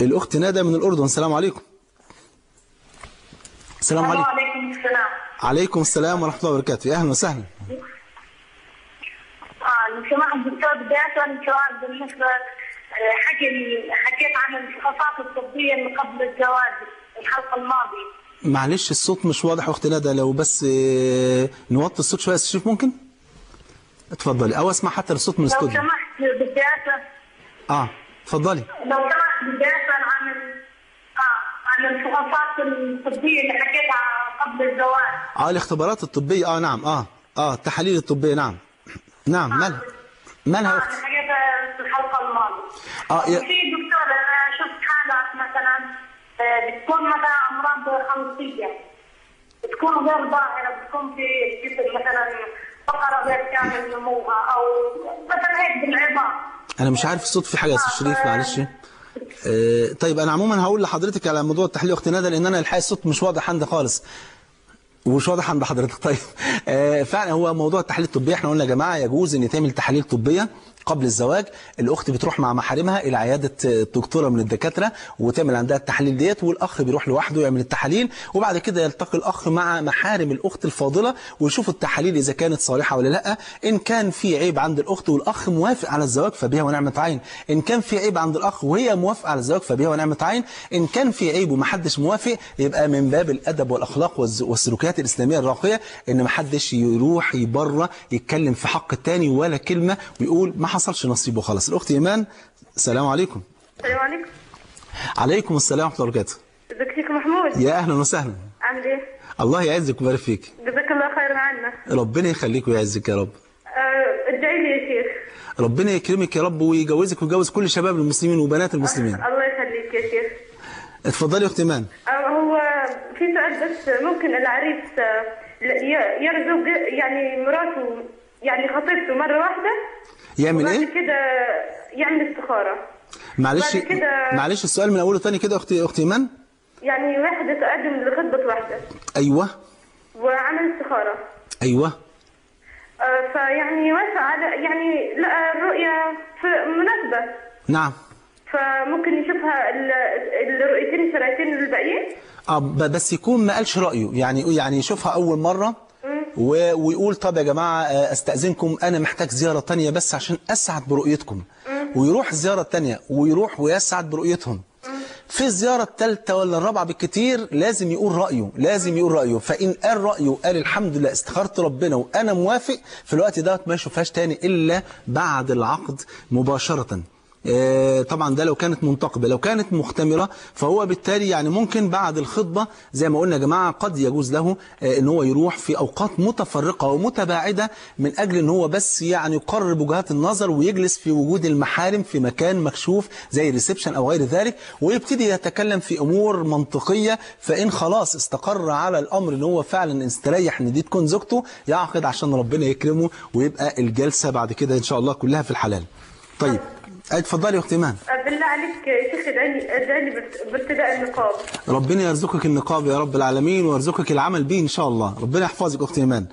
الأخت ندى من الأردن السلام عليكم. السلام عليكم. وعليكم السلام. عليكم السلام ورحمة الله وبركاته. يا أهلا وسهلا. آه لو سمحت دكتور بدي اسال سؤال بالنسبة آه، حكي حكيت عن الفحوصات الطبية من قبل الزواج الحلقة الماضية. معلش الصوت مش واضح يا اخت ندى لو بس آه، نوطي الصوت شوية شريف ممكن؟ اتفضلي. أو اسمع حتى الصوت من لو الاستوديو. سمحت بدي آه اتفضلي. لو سمحت بدي اسال عن. آه عن الفحوصات الطبية اللي حكيتها قبل الزواج. آه الاختبارات الطبية. آه نعم. آه آه التحاليل الطبية. نعم. نعم. مالها مالها يا آه اخت اللي حكيتها في الحلقة الماضية. آه، يا- في دكتور أنا شفت حالات مثلا آه، بتكون مثلا أمراض خلطيه بتكون غير ظاهرة بتكون في الجسم مثلا فقرة غير كامل نموها أو مثلا هيك أنا مش عارف الصوت في حاجة يا أستاذ شريف معلش. آه طيب أنا عموما هقول لحضرتك على موضوع التحليل يا اخت ندى لأن أنا الحقيقة الصوت مش واضح عندي خالص. ومش واضح عند حضرتك. طيب. آه فعلا هو موضوع التحاليل الطبية إحنا قلنا يا جماعة يجوز إن يتعمل تحاليل طبية. قبل الزواج الأخت بتروح مع محارمها إلى عيادة دكتوره من الدكاترة وتعمل عندها التحاليل ديت والأخ بيروح لوحده يعمل التحاليل وبعد كده يلتقي الأخ مع محارم الأخت الفاضلة ويشوفوا التحاليل إذا كانت صالحة ولا لأ. إن كان في عيب عند الأخت والأخ موافق على الزواج فبها ونعمة عين. إن كان في عيب عند الأخ وهي موافقة على الزواج فبها ونعمة عين. إن كان في عيب ومحدش موافق يبقى من باب الأدب والأخلاق والسلوكيات الإسلامية الراقية إن محدش يروح يبره يتكلم في حق التاني ولا كلمة ويقول ما حصلش نصيب وخلاص الأخت إيمان السلام عليكم. السلام عليكم. عليكم السلام ورحمة الله وبركاته. ازيك شيخ محمود؟ يا أهلا وسهلا. عامل إيه؟ الله يعزك ويبارك فيك. جزاك الله خير عنا ربنا يخليك ويعزك يا رب. آه ربنا يكرمك يا رب ويجوزك ويجوز كل شباب المسلمين وبنات المسلمين. الله يخليك يا شيخ. اتفضلي يا أخت إيمان. أه، هو في سؤال بس ممكن العريس يرزق يعني مراته يعني خطيبته مرة واحدة. يعمل إيه؟ كده يعمل استخارة. معلش كده- معلش السؤال من أوله تاني كده أختي أختي إيمان. يعني واحد تقدم لخطبة واحدة. أيوه. وعمل استخارة. أيوه. أه، فيعني وافق على يعني لقى الرؤية في مناسبة. نعم. فممكن يشوفها ال- الرؤيتين الشرايطين الباقيين؟ آه بس يكون ما قالش رأيه. يعني يعني يشوفها أول مرة ويقول طب يا جماعة آه، أستأذنكم أنا محتاج زيارة تانية بس عشان أسعد برؤيتكم. ويروح الزياره التانية ويروح ويسعد برؤيتهم. في الزيارة الثالثة ولا الرابعة بالكتير لازم يقول رأيه لازم يقول رأيه. فإن قال رأيه وقال الحمد لله استخرت ربنا وأنا موافق في الوقت ده ما يشوفهاش تاني إلا بعد العقد مباشرة. طبعا ده لو كانت منتقبة لو كانت مختمرة فهو بالتالي يعني ممكن بعد الخطبة زي ما قلنا يا جماعة قد يجوز له آه، إن هو يروح في أوقات متفرقة ومتباعدة من أجل إن هو بس يعني يقرب وجهات النظر ويجلس في وجود المحارم في مكان مكشوف زي ريسبشن أو غير ذلك ويبتدي يتكلم في أمور منطقية فإن خلاص استقر على الأمر إن هو فعلا استريح ان دي تكون زوجته يعقد عشان ربنا يكرمه ويبقى الجلسة بعد كده إن شاء الله كلها في الحلال. طيب. اتفضلي يا أختي إيمان. بالله عليك يا شيخ ادعي ادعي بارتداء النقاب. ربنا يرزقك النقاب يا رب العالمين ويرزقك العمل به إن شاء الله. ربنا يحفظك أختي إيمان.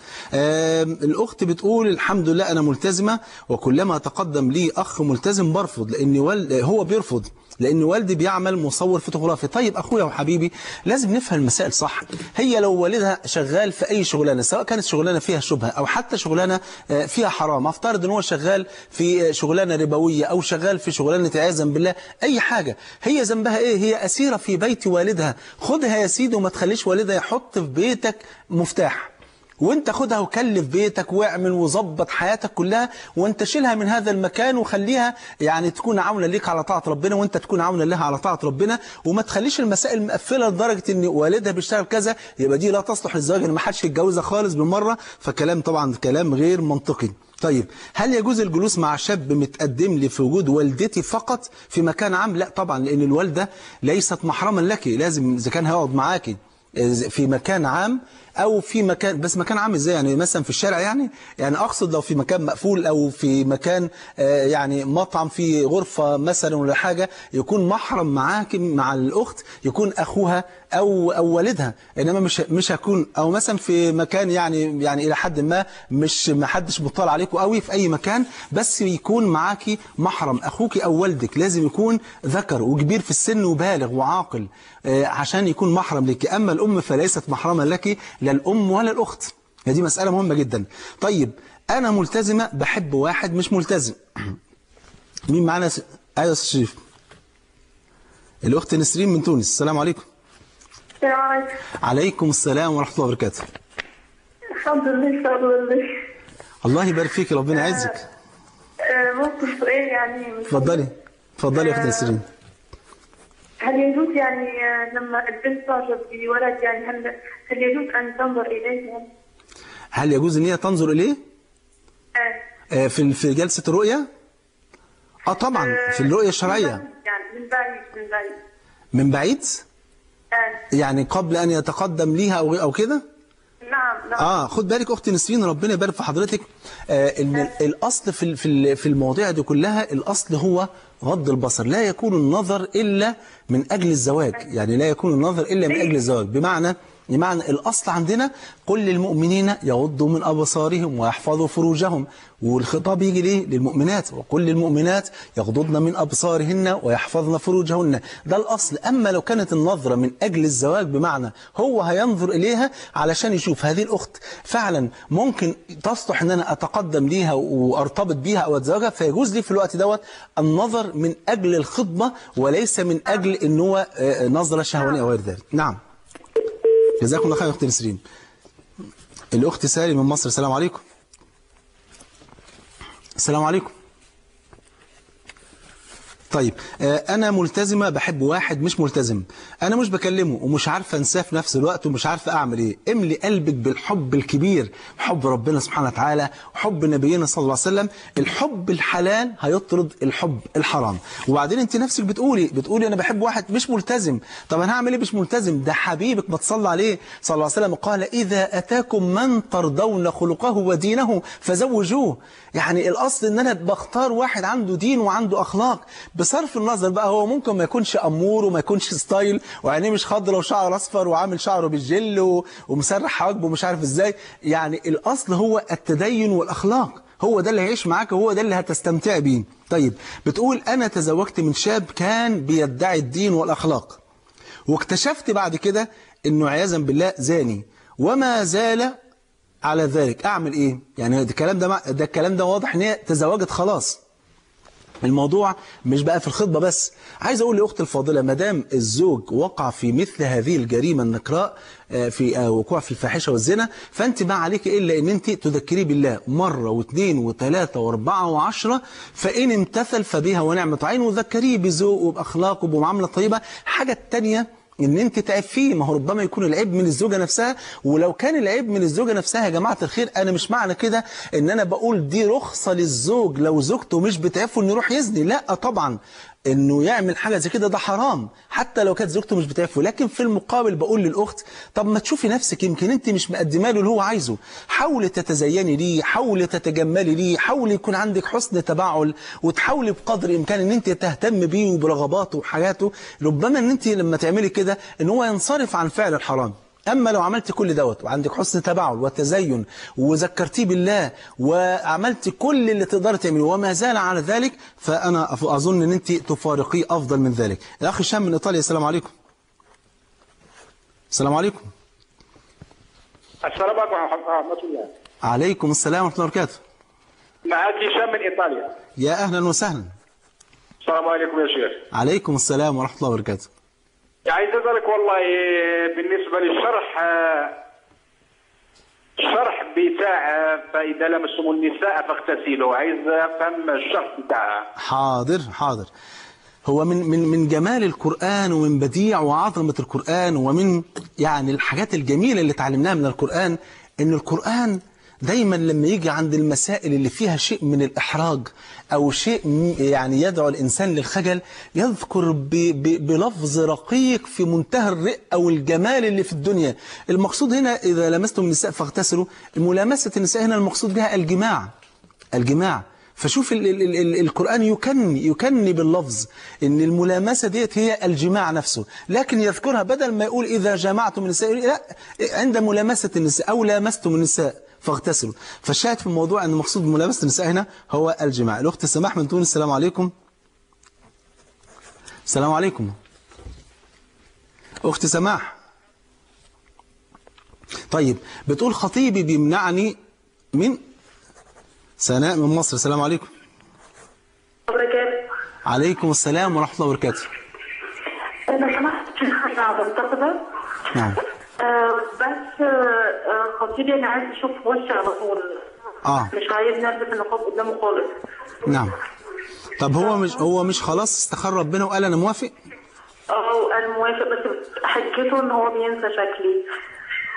الأخت بتقول الحمد لله أنا ملتزمة وكلما تقدم لي أخ ملتزم برفض لأن وال... هو بيرفض لأن والدي بيعمل مصور فوتوغرافي. طيب أخويا وحبيبي لازم نفهم المسائل صح. هي لو والدها شغال في أي شغلانة سواء كانت شغلانة فيها شبهة أو حتى شغلانة آه، فيها حرام أفترض إن هو شغال في آه، شغلانة ربوية أو شغال في شغلانة عياذا بالله أي حاجة. هي ذنبها إيه؟ هي أسيرة في بيت والدها. خدها يا سيدي وما تخليش والدها يحط في بيتك مفتاح. وانت خدها وكلف بيتك واعمل وظبط حياتك كلها وانت شيلها من هذا المكان وخليها يعني تكون عاونة ليك على طاعة ربنا وانت تكون عاونة لها على طاعة ربنا. وما تخليش المسائل مقفلة لدرجة إن والدها بيشتغل كذا يبقى دي لا تصلح للزواج إن ما حدش يتجوزها خالص بالمرة. فكلام طبعا كلام غير منطقي. طيب هل يجوز الجلوس مع شاب متقدم لي في وجود والدتي فقط في مكان عام؟ لا طبعا لأن الوالدة ليست محرما لك لازم إذا كان هيقعد معاكي في مكان عام أو في مكان بس مكان عام إزاي؟ يعني مثلا في الشارع يعني؟ يعني أقصد لو في مكان مقفول أو في مكان آه، يعني مطعم في غرفة مثلا ولا حاجة يكون محرم معاك مع الأخت يكون أخوها أو أو والدها. إنما مش مش هكون. أو مثلا في مكان يعني يعني إلى حد ما مش ما حدش مطلع عليكم قوي في أي مكان بس يكون معاكي محرم. أخوك أو والدك لازم يكون ذكر وكبير في السن وبالغ وعاقل آه، عشان يكون محرم لك أما الأم فليست محرما لك لا الأم ولا الأخت. هي دي مسألة مهمة جدا. طيب أنا ملتزمة بحب واحد مش ملتزم. مين معانا س... أستاذ شريف. الأخت نسرين من تونس. السلام عليكم. السلام عليكم. عليكم السلام ورحمة الله وبركاته. الحمد لله الحمد لله الله يبارك فيك ربنا يعزك. آه، ممكن سؤال يعني. اتفضلي. اتفضلي يا اخت نسرين. هل يجوز يعني آه، لما البنت تعجب بولد يعني هل هل يجوز أن تنظر اليه؟ هل يجوز إن هي تنظر إليه آه. آه، في في جلسة الرؤية آه طبعا في الرؤية الشرعية يعني من بعيد من بعيد من بعيد آه. يعني قبل أن يتقدم ليها أو أو كده آه خد بالك أختي نسرين ربنا يبارك في حضرتك. آه إن الأصل في في في المواضيع دي كلها الأصل هو غض البصر. لا يكون النظر إلا من أجل الزواج. يعني لا يكون النظر إلا من أجل الزواج. بمعنى بمعنى الأصل عندنا قل للمؤمنين يغضوا من أبصارهم ويحفظوا فروجهم والخطاب يجي ليه؟ للمؤمنات. وقل للمؤمنات يغضضن من أبصارهن ويحفظن فروجهن. ده الأصل. أما لو كانت النظرة من أجل الزواج بمعنى هو هينظر إليها علشان يشوف هذه الأخت. فعلا ممكن تصلح إن أنا أتقدم ليها وأرتبط بيها أو أتزوجها. فيجوز لي في الوقت دوت النظر من أجل الخطبة وليس من أجل إن هو آه، نظرة شهوانية أو غير ذلك. نعم. جزاكم الله خير يا اخت نسرين. الأخت سالي من مصر السلام عليكم. السلام عليكم. طيب آه، أنا ملتزمة بحب واحد مش ملتزم. أنا مش بكلمه ومش عارفه أنساه في نفس الوقت ومش عارفه أعمل إيه. املي قلبك بالحب الكبير حب ربنا سبحانه وتعالى وحب نبينا صلى الله عليه وسلم. الحب الحلال هيطرد الحب الحرام. وبعدين أنت نفسك بتقولي بتقولي أنا بحب واحد مش ملتزم. طب أنا هعمل إيه مش ملتزم؟ ده حبيبك ما تصلى عليه صلى الله عليه وسلم قال إذا أتاكم من ترضون خلقه ودينه فزوجوه. يعني الأصل إن أنا بختار واحد عنده دين وعنده أخلاق. بصرف النظر بقى هو ممكن ما يكونش أمور وما يكونش ستايل وعينيه مش خضرا وشعره أصفر وعامل شعره بالجل ومسرح حواجبه مش عارف إزاي. يعني الأصل هو التدين والأخلاق. هو ده اللي هيعيش معاك وهو ده اللي هتستمتع بيه. طيب بتقول أنا تزوجت من شاب كان بيدعي الدين والأخلاق. واكتشفت بعد كده إنه عياذا بالله زاني. وما زال على ذلك. أعمل إيه؟ يعني ده الكلام ده ده الكلام ده واضح إن هي تزوجت خلاص. الموضوع مش بقى في الخطبة بس. عايز أقول لأخت الفاضلة مدام الزوج وقع في مثل هذه الجريمة النكراء آه، في آه، وقوع في الفاحشة والزنا فأنت ما عليك إلا أن أنت تذكريه بالله مرة واثنين وثلاثة وأربعة وعشرة فإن امتثل فبها ونعمة عين وذكريه بذوق وبأخلاق وبمعاملة طيبة. حاجة تانية إن أنت تعب فيه ما هو ربما يكون العيب من الزوجة نفسها. ولو كان العيب من الزوجة نفسها يا جماعة الخير أنا مش معنى كده إن أنا بقول دي رخصة للزوج. لو زوجته مش بتعفه إنه يروح يزني لا طبعا. إنه يعمل حاجة زي كده ده حرام. حتى لو كانت زوجته مش بتعفه لكن في المقابل بقول للأخت طب ما تشوفي نفسك يمكن أنت مش مقدمة له اللي هو عايزه. حاولي تتزيني ليه حاولي تتجملي ليه حاولي يكون عندك حسن تباعل وتحاولي بقدر الإمكان إن أنت تهتم بيه وبرغباته وحاجاته. ربما إن أنت لما تعملي كده إن هو ينصرف عن فعل الحرام. أما لو عملت كل دوت وعندك حسن تباعل وتزين وذكرتيه بالله وعملت كل اللي تقدر تعمله وما زال على ذلك فأنا أظن أن أنت تفارقيه أفضل من ذلك. الأخ هشام من إيطاليا السلام عليكم. السلام عليكم. السلام عليكم ورحمة الله. عليكم السلام ورحمة الله وبركاته. معك هشام من إيطاليا. يا أهلا وسهلا. السلام عليكم يا شيخ. عليكم السلام ورحمة الله وبركاته. عايز أسألك والله بالنسبة للشرح الشرح بتاع فإذا لمستم النساء فاغتسلوا. عايز أفهم الشرح بتاعها. حاضر حاضر. هو من من من جمال القرآن ومن بديع وعظمة القرآن ومن يعني الحاجات الجميلة اللي اتعلمناها من القرآن إن القرآن دايما لما يجي عند المسائل اللي فيها شيء من الإحراج أو شيء يعني يدعو الإنسان للخجل يذكر ب ب بلفظ رقيق في منتهى الرقة والجمال اللي في الدنيا. المقصود هنا إذا لمستم النساء فاغتسلوا. ملامسة النساء هنا المقصود بها الجماع. الجماع. فشوف ال ال ال ال القرآن يكني يكني باللفظ إن الملامسة ديت هي الجماع نفسه. لكن يذكرها بدل ما يقول إذا جمعتم النساء لا عند ملامسة النساء أو لامستم النساء. فاغتسلوا. فالشاهد في الموضوع أن المقصود بملامسة النساء هنا هو الجماع. الأخت سماح من تونس السلام عليكم. السلام عليكم. أخت سماح. طيب بتقول خطيبي بيمنعني من سناء من مصر. السلام عليكم. وبركاته. عليكم السلام ورحمة الله وبركاته. لو سمحت. أنا بنتقدة نعم. آه بس آه خطيبي أنا عايز أشوف وشي على طول. آه. مش عايز نلبس النقاب قدامه خالص. نعم. طب هو مش هو مش خلاص استخر ربنا وقال أنا موافق؟ آه أنا موافق بس حجته إن هو بينسى شكلي.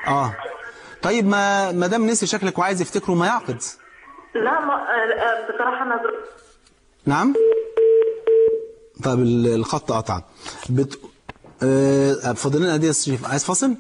آه. طيب ما ما دام نسي شكلك وعايز يفتكره ما يعقد. لا ما آه آه، بصراحة أنا نعم؟ ال- الخط قطع بت... آه فاضل لنا قد إيه عايز فاصل؟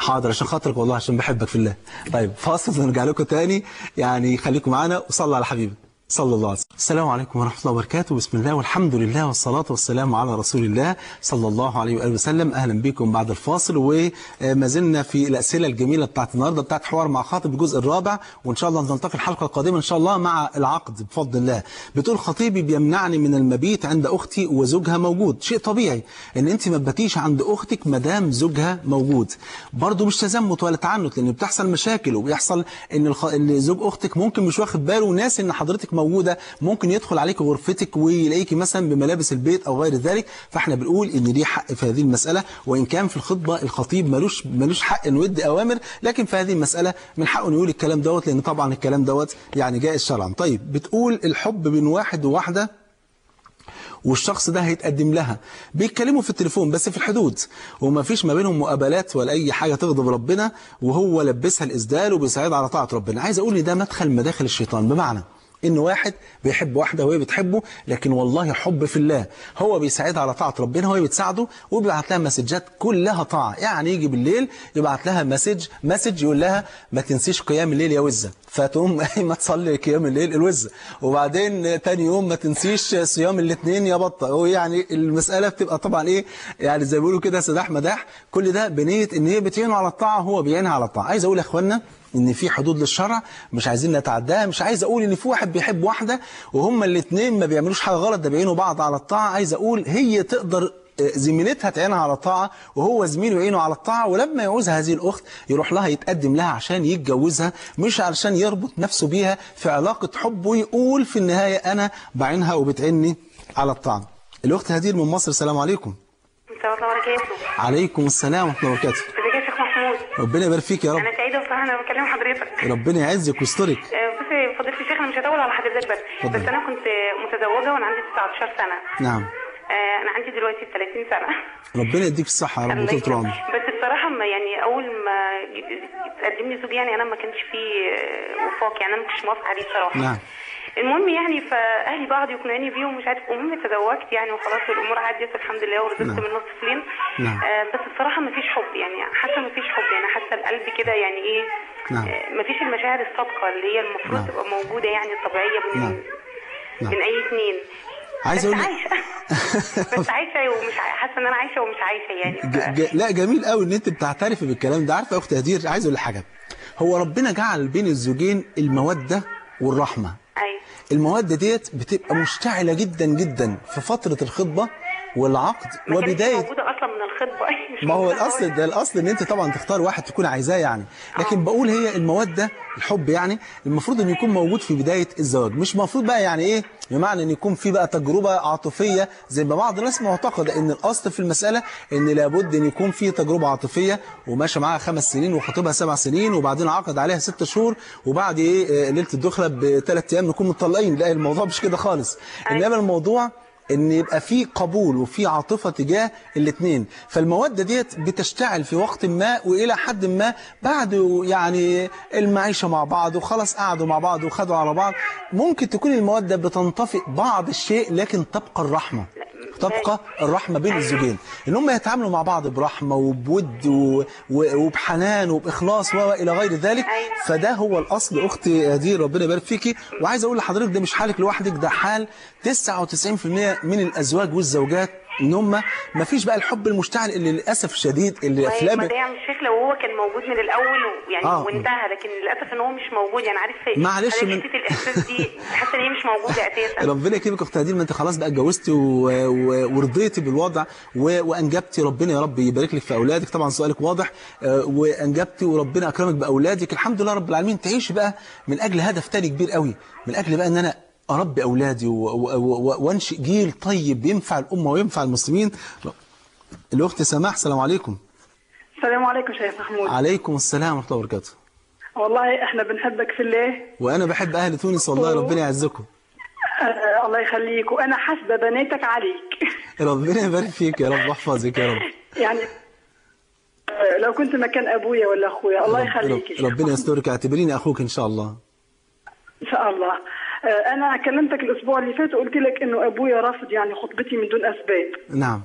حاضر عشان خاطرك والله عشان بحبك في الله. طيب فاصل ونرجع لكم تاني. يعني خليكم معانا وصلوا على حبيبي. صلى الله عليه وسلم. السلام عليكم ورحمة الله وبركاته. بسم الله والحمد لله والصلاة والسلام على رسول الله صلى الله عليه وآله وسلم. أهلا بكم بعد الفاصل. وما زلنا في الأسئلة الجميلة بتاعت النهاردة بتاعت حوار مع خاطب الجزء الرابع. وإن شاء الله نلتقي الحلقة القادمة إن شاء الله مع العقد بفضل الله. بتقول خطيبي بيمنعني من المبيت عند أختي وزوجها موجود. شيء طبيعي إن أنت ما تباتيش عند أختك مدام زوجها موجود. برضه مش تزمت ولا تعنت لأن بتحصل مشاكل وبيحصل إن الخ... إن زوج أختك ممكن مش واخد باله وناس إن حضرتك موجودة ممكن يدخل عليك غرفتك ويلاقيكي مثلا بملابس البيت أو غير ذلك فإحنا بنقول إن ليه حق في هذه المسألة وإن كان في الخطبة الخطيب ملوش ملوش حق إنه يدي أوامر لكن في هذه المسألة من حقه إنه يقول الكلام دوت لأن طبعا الكلام دوت يعني جائز شرعا طيب بتقول الحب بين واحد وواحدة والشخص ده هيتقدم لها. بيتكلموا في التليفون بس في الحدود وما فيش ما بينهم مقابلات ولا أي حاجة تغضب ربنا وهو لبسها الإسدال وبيساعدها على طاعة ربنا. عايز أقول إن ده مدخل مداخل الشيطان. بمعنى إن واحد بيحب واحدة وهي بتحبه لكن والله حب في الله. هو بيساعدها على طاعة ربنا وهي بتساعده وبيبعت لها مسجات كلها طاعة. يعني يجي بالليل يبعت لها message message يقول لها ما تنسيش قيام الليل يا وزة. فتقوم قايمه تصلي قيام الليل الوزة. وبعدين تاني يوم ما تنسيش صيام الاثنين يا بطة. ويعني المسألة بتبقى طبعا إيه؟ يعني زي ما بيقولوا كده سداح مداح. كل ده بنية إن هي بتعينه على الطاعة هو بيعينها على الطاعة. عايز أقول يا اخوانا إن في حدود للشرع مش عايزين نتعداها مش عايز أقول إن في واحد بيحب واحدة وهما الاثنين ما بيعملوش حاجة غلط ده بيعينوا بعض على الطاعة عايز أقول هي تقدر زميلتها تعينها على الطاعة وهو زميله يعينه على الطاعة ولما يعوز هذه الأخت يروح لها يتقدم لها عشان يتجوزها مش علشان يربط نفسه بيها في علاقة حب ويقول في النهاية أنا بعينها وبتعني على الطاعة. الأخت هدير من مصر السلام عليكم. السلام وبركاته عليكم السلام ورحمة الله وبركاته ازيك يا شيخ محمود ربنا يبارك فيك يا رب. أنا سعيدة بصراحة أنا بكلم حضرتك. ربنا يعزك ويسترك. آه، بصي فضيلة الشيخ أنا مش هطول على حضرتك بس. اتفضل. بس أنا كنت متزوجة وأنا عندي 19 سنة. نعم. آه، أنا عندي دلوقتي 30 سنة. ربنا يديك الصحة يا رب وطول. العمر. بس بصراحة ما يعني أول ما تقدم لي زوج يعني أنا ما كانش فيه آه، وفاق يعني أنا ما كنتش موافقة عليه بصراحة. نعم. المهم يعني فأهلي بعض يقنعوني بيه ومش عارف المهم تزوجت يعني وخلاص والأمور عدت الحمد لله ورزقت نعم. منه طفلين نعم. آه بس بصراحه ما فيش حب يعني حاسة ما فيش حب يعني حاسة القلب كده يعني إيه نعم. ما فيش المشاعر الصادقة اللي هي المفروض نعم. تبقى موجودة يعني طبيعية من نعم. نعم. من أي اثنين عايز أقول عايشة بس عايشة ومش حاسة إن أنا عايشة ومش عايشة يعني ف... ج... ج... لا جميل قوي إن أنت بتعترفي بالكلام ده عارفة يا أخت هدير عايز أقول حاجة هو ربنا جعل بين الزوجين المودة والرحمة أيوه الموده ديت بتبقى مشتعلة جدا جدا في فترة الخطبة والعقد وبداية موجودة أصلا من الخطبة. مش ما هو الأصل. ده الأصل إن أنت طبعا تختار واحد تكون عايزاه يعني. لكن بقول هي الموده الحب يعني المفروض إن يكون موجود في بداية الزواج. مش المفروض بقى يعني إيه بمعنى إن يكون في بقى تجربة عاطفية زي ما بعض الناس معتقدة إن الأصل في المسألة إن لابد إن يكون في تجربة عاطفية وماشي معاها خمس سنين وخطيبها سبع سنين وبعدين عقد عليها ست شهور وبعد إيه آه، ليلة الدخلة بثلاث أيام نكون مطلقين لا الموضوع مش كده خالص. إنما الموضوع إن يبقى في قبول وفي عاطفة تجاه الاثنين فالمودة ديت بتشتعل في وقت ما وإلى حد ما بعد يعني المعيشة مع بعض وخلاص قعدوا مع بعض وخدوا على بعض. ممكن تكون المودة بتنطفئ بعض الشيء لكن تبقى الرحمة. تبقى الرحمة بين الزوجين إن هم يتعاملوا مع بعض برحمة وبود وبحنان وبإخلاص وإلى غير ذلك أيوة. فده هو الأصل. أختي هدير ربنا يبارك فيكي. وعايز أقول لحضرتك ده مش حالك لوحدك ده حال 99% من الأزواج والزوجات إن هم ما فيش بقى الحب المشتعل اللي للأسف الشديد اللي طيب أفلام ما ده يعني الشيخ لو هو كان موجود من الأول ويعني آه. وانتهى لكن للأسف إن هو مش موجود. يعني عارف معلش من- الإحساس دي؟ حاسه إن هي مش موجودة أساسا. ربنا يكرمك اخت هدير ما أنت خلاص بقى اتجوزتي و... و... ورضيتي بالوضع و... وأنجبتي ربنا يا رب يبارك لك في أولادك. طبعا سؤالك واضح. آه، وأنجبتي وربنا أكرمك بأولادك. الحمد لله رب العالمين. تعيشي بقى من أجل هدف تاني كبير قوي من أجل بقى إن أنا أربي أولادي. وأنشئ جيل طيب ينفع الأمة وينفع المسلمين. الأخت سماح السلام عليكم. السلام عليكم شيخ محمود. عليكم السلام ورحمة الله وبركاته. والله إحنا بنحبك في الله. وأنا بحب أهل تونس والله ربنا يعزكم. آه الله يخليك. وأنا حاسبة بناتك عليك. ربنا يبارك فيك يا رب واحفظك يا رب. يعني آه لو كنت مكان أبويا ولا أخويا الله يخليك ربنا. يسترك. اعتبريني أخوك إن شاء الله. إن شاء الله. أنا كلمتك الأسبوع اللي فات وقلت لك إنه أبويا رافض يعني خطبتي من دون أسباب. نعم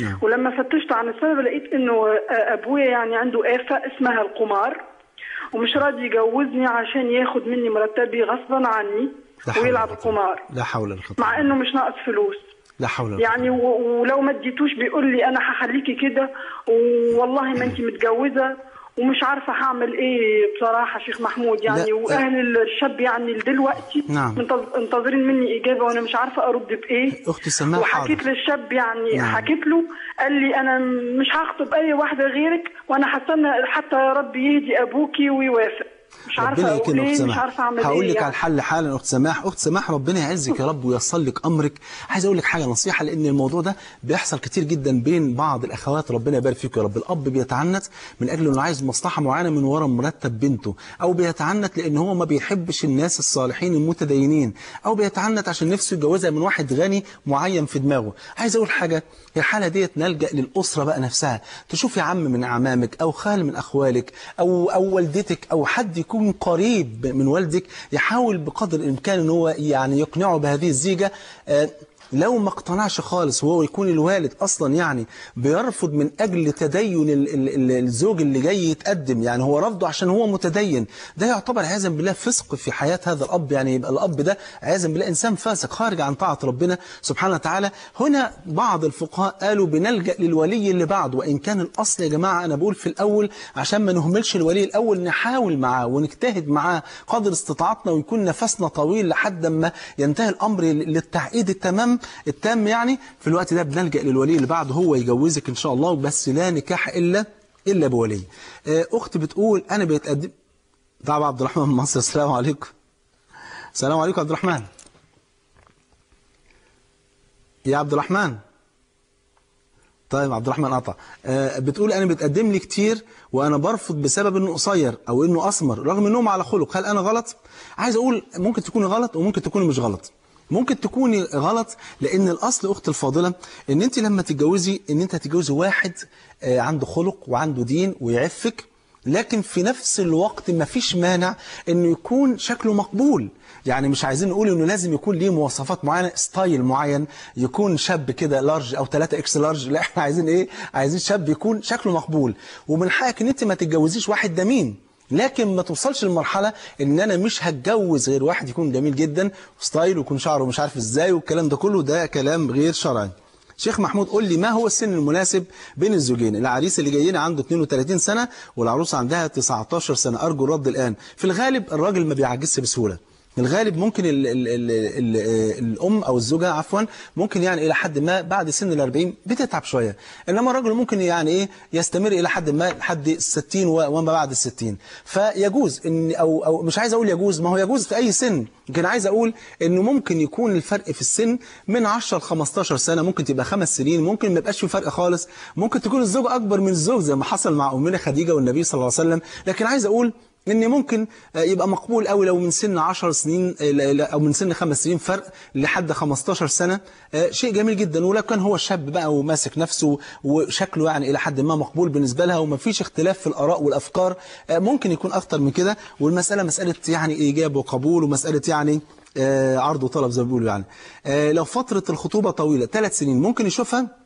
نعم. ولما فتشت عن السبب لقيت إنه آه، أبويا يعني عنده آفة اسمها القمار ومش راضي يجوزني عشان ياخد مني مرتبي غصبا عني لا حول ويلعب. القمار لا حول ولا قوة. مع إنه مش ناقص فلوس. لا حول ولا يعني ولو ما اديتوش بيقول لي أنا هخليكي كده والله ما انت متجوزة. ومش عارفة هعمل إيه بصراحة شيخ محمود يعني. وأهل الشاب يعني دلوقتي نعم. منتظ- منتظرين مني إجابة وأنا مش عارفة أرد بإيه أختي سماح وحكيت حاضر للشاب يعني نعم. حكيت له قال لي أنا مش هخطب أي واحدة غيرك وأنا هستنى حتى يا رب يهدي أبوكي ويوافق مش عارفة ربنا يكرمك إيه أخت مش سماح. عارفة أعمل هقول إيه لك يعني. على الحل حالا أخت سماح. أخت سماح ربنا يعزك يا رب وييسر لك أمرك. عايز أقول لك حاجة نصيحة لأن الموضوع ده بيحصل كتير جدا بين بعض الأخوات. ربنا يبارك فيك يا رب. الأب بيتعنت من أجل إنه عايز مصلحة معينة من ورا مرتب بنته أو بيتعنت لأن هو ما بيحبش الناس الصالحين المتدينين أو بيتعنت عشان نفسه يتجوزها من واحد غني معين في دماغه. عايز أقول حاجة الحاله ديت نلجأ للأسرة بقى نفسها. تشوف يا عم من أعمامك أو خال من أخوالك أو أو والدتك أو حد يكون قريب من والدك يحاول بقدر الإمكان إن هو يعني يقنعه بهذه الزيجة آه، لو ما اقتنعش خالص وهو يكون الوالد أصلا يعني بيرفض من أجل تدين ال- ال- ال- الزوج اللي جاي يتقدم يعني هو رفضه عشان هو متدين. ده يعتبر عياذا بالله فسق في حياة هذا الأب يعني يبقى الأب ده عياذا بالله إنسان فاسق خارج عن طاعة ربنا سبحانه وتعالى. هنا بعض الفقهاء قالوا بنلجأ للولي اللي بعده وإن كان الأصل يا جماعة أنا بقول في الأول عشان ما نهملش الولي الأول نحاول معاه ونجتهد معاه قدر استطاعتنا ويكون نفسنا طويل لحد ما ينتهي الأمر للتعقيد التمام التام يعني في الوقت ده بنلجأ للولي اللي بعده هو يجوزك إن شاء الله بس لا نكاح إلا إلا بولي. آه، أختي بتقول أنا بيتقدم دعوة عبد الرحمن من مصر. السلام عليكم. السلام عليكم عبد الرحمن. يا عبد الرحمن. طيب عبد الرحمن قطع. آه بتقول أنا بتقدم لي كتير وأنا برفض بسبب إنه قصير أو إنه أسمر رغم إنهم على خلق. هل أنا غلط؟ عايز أقول ممكن تكوني غلط وممكن تكوني مش غلط. ممكن تكوني غلط لأن الأصل أخت الفاضلة إن أنت لما تتجوزي إن أنت هتتجوزي واحد آه عنده خلق وعنده دين ويعفك لكن في نفس الوقت ما فيش مانع إنه يكون شكله مقبول. يعني مش عايزين نقول إنه لازم يكون ليه مواصفات معينة style معين يكون شاب كده large أو 3 X large لا إحنا عايزين إيه؟ عايزين شاب يكون شكله مقبول. ومن حقك إن أنت ما تتجوزيش واحد ده مين؟ لكن ما توصلش لمرحلة إن أنا مش هتجوز غير واحد يكون جميل جدا وستايل ويكون شعره مش عارف إزاي والكلام ده كله ده كلام غير شرعي. شيخ محمود قول لي ما هو السن المناسب بين الزوجين؟ العريس اللي جاي عنده 32 سنة والعروسة عندها 19 سنة. أرجو الرد الآن. في الغالب الراجل ما بيعجزش بسهولة. الغالب ممكن ال ال ال ال الأم أو الزوجة عفوا ممكن يعني إلى حد ما بعد سن ال 40 بتتعب شوية. إنما الرجل ممكن يعني إيه يستمر إلى حد ما لحد ال 60 وما بعد ال 60 فيجوز إن أو أو مش عايز أقول يجوز ما هو يجوز في أي سن. لكن عايز أقول إنه ممكن يكون الفرق في السن من 10 ل 15 سنة ممكن تبقى خمس سنين ممكن ما يبقاش في فرق خالص. ممكن تكون الزوج أكبر من الزوج زي ما حصل مع أمنا خديجة والنبي صلى الله عليه وسلم. لكن عايز أقول ان ممكن يبقى مقبول قوي لو من سن 10 سنين أو من سن 5 سنين فرق لحد 15 سنة شيء جميل جدا. ولو كان هو شاب بقى وماسك نفسه وشكله يعني إلى حد ما مقبول بالنسبة لها وما فيش اختلاف في الآراء والأفكار ممكن يكون أكتر من كده. والمسألة مسألة يعني إيجاب وقبول ومسألة يعني عرض وطلب زي ما بيقولوا يعني. لو فترة الخطوبة طويلة ثلاث سنين ممكن يشوفها؟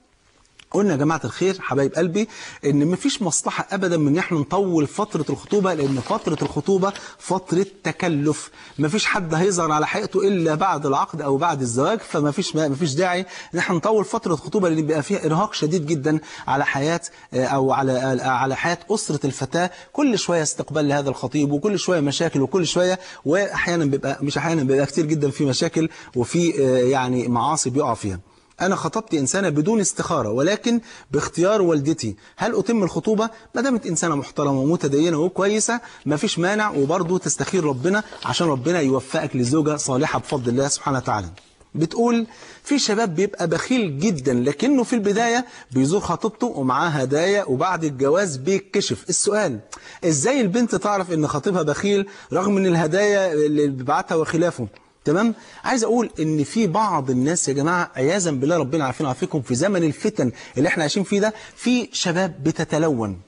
قلنا يا جماعة الخير حبايب قلبي إن مفيش مصلحة ابدا من إن إحنا نطول فترة الخطوبة لأن فترة الخطوبة فترة تكلف. مفيش حد هيظهر على حقيقته إلا بعد العقد أو بعد الزواج فمفيش مفيش داعي إن إحنا نطول فترة الخطوبة لأن بيبقى فيها إرهاق شديد جدا على حياة أو على على حياة أسرة الفتاة. كل شوية استقبال لهذا الخطيب وكل شوية مشاكل وكل شوية واحيانا بيبقى مش أحيانا بيبقى كتير جدا في مشاكل وفي يعني معاصي بيقع فيها. أنا خطبت إنسانة بدون استخارة ولكن باختيار والدتي. هل أتم الخطوبة؟ ما دامت إنسانة محترمة ومتدينة وكويسة ما فيش مانع وبرضه تستخير ربنا عشان ربنا يوفقك لزوجة صالحة بفضل الله سبحانه وتعالى. بتقول في شباب بيبقى بخيل جدا لكنه في البداية بيزور خطيبته ومعاه هدايا وبعد الجواز بيتكشف السؤال إزاي البنت تعرف إن خطيبها بخيل رغم إن الهدايا اللي بيبعتها وخلافه؟ تمام؟ عايز أقول إن في بعض الناس يا جماعة عياذا بالله ربنا عارفين عافيكم في زمن الفتن اللي إحنا عايشين فيه ده في شباب بتتلون.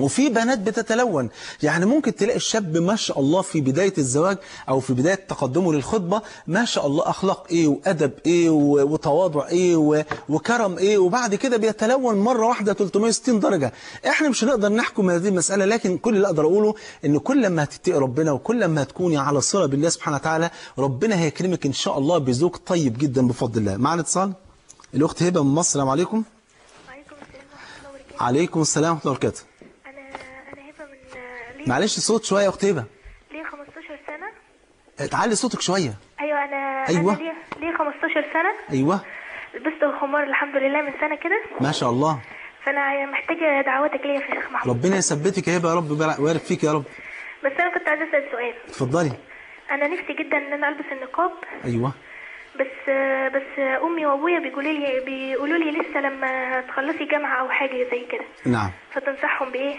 وفي بنات بتتلون. يعني ممكن تلاقي الشاب ما شاء الله في بداية الزواج أو في بداية تقدمه للخطبة ما شاء الله أخلاق إيه وأدب إيه وتواضع إيه وكرم إيه وبعد كده بيتلون مرة واحدة 360 درجة. إحنا مش هنقدر نحكم هذه المسألة لكن كل اللي أقدر أقوله إن كل ما هتتقي ربنا وكل ما هتكوني على صلة بالله سبحانه وتعالى ربنا هيكرمك إن شاء الله بزوج طيب جدا بفضل الله. معنا اتصال؟ الأخت هبة من مصر. السلام عليكم. عليكم السلام ورحمة الله وبركاته. معلش الصوت شوية يا أخت هبة ليه 15 سنة؟ تعلي صوتك شوية. أيوة أنا أيوة. أنا ليه ليه 15 سنة. أيوة. لبست الخمار الحمد لله من سنة كده. ما شاء الله. فأنا محتاجة دعواتك ليا يا شيخ محمود. ربنا يثبتك يا هبة يا رب ويبارك فيك يا رب. بس أنا كنت عايزة أسأل سؤال. اتفضلي. أنا نفسي جدا إن أنا ألبس النقاب. أيوه. بس بس أمي وأبويا بيقولوا لي بيقولوا لي لسه لما تخلصي جامعة أو حاجة زي كده. نعم. فتنصحهم بإيه؟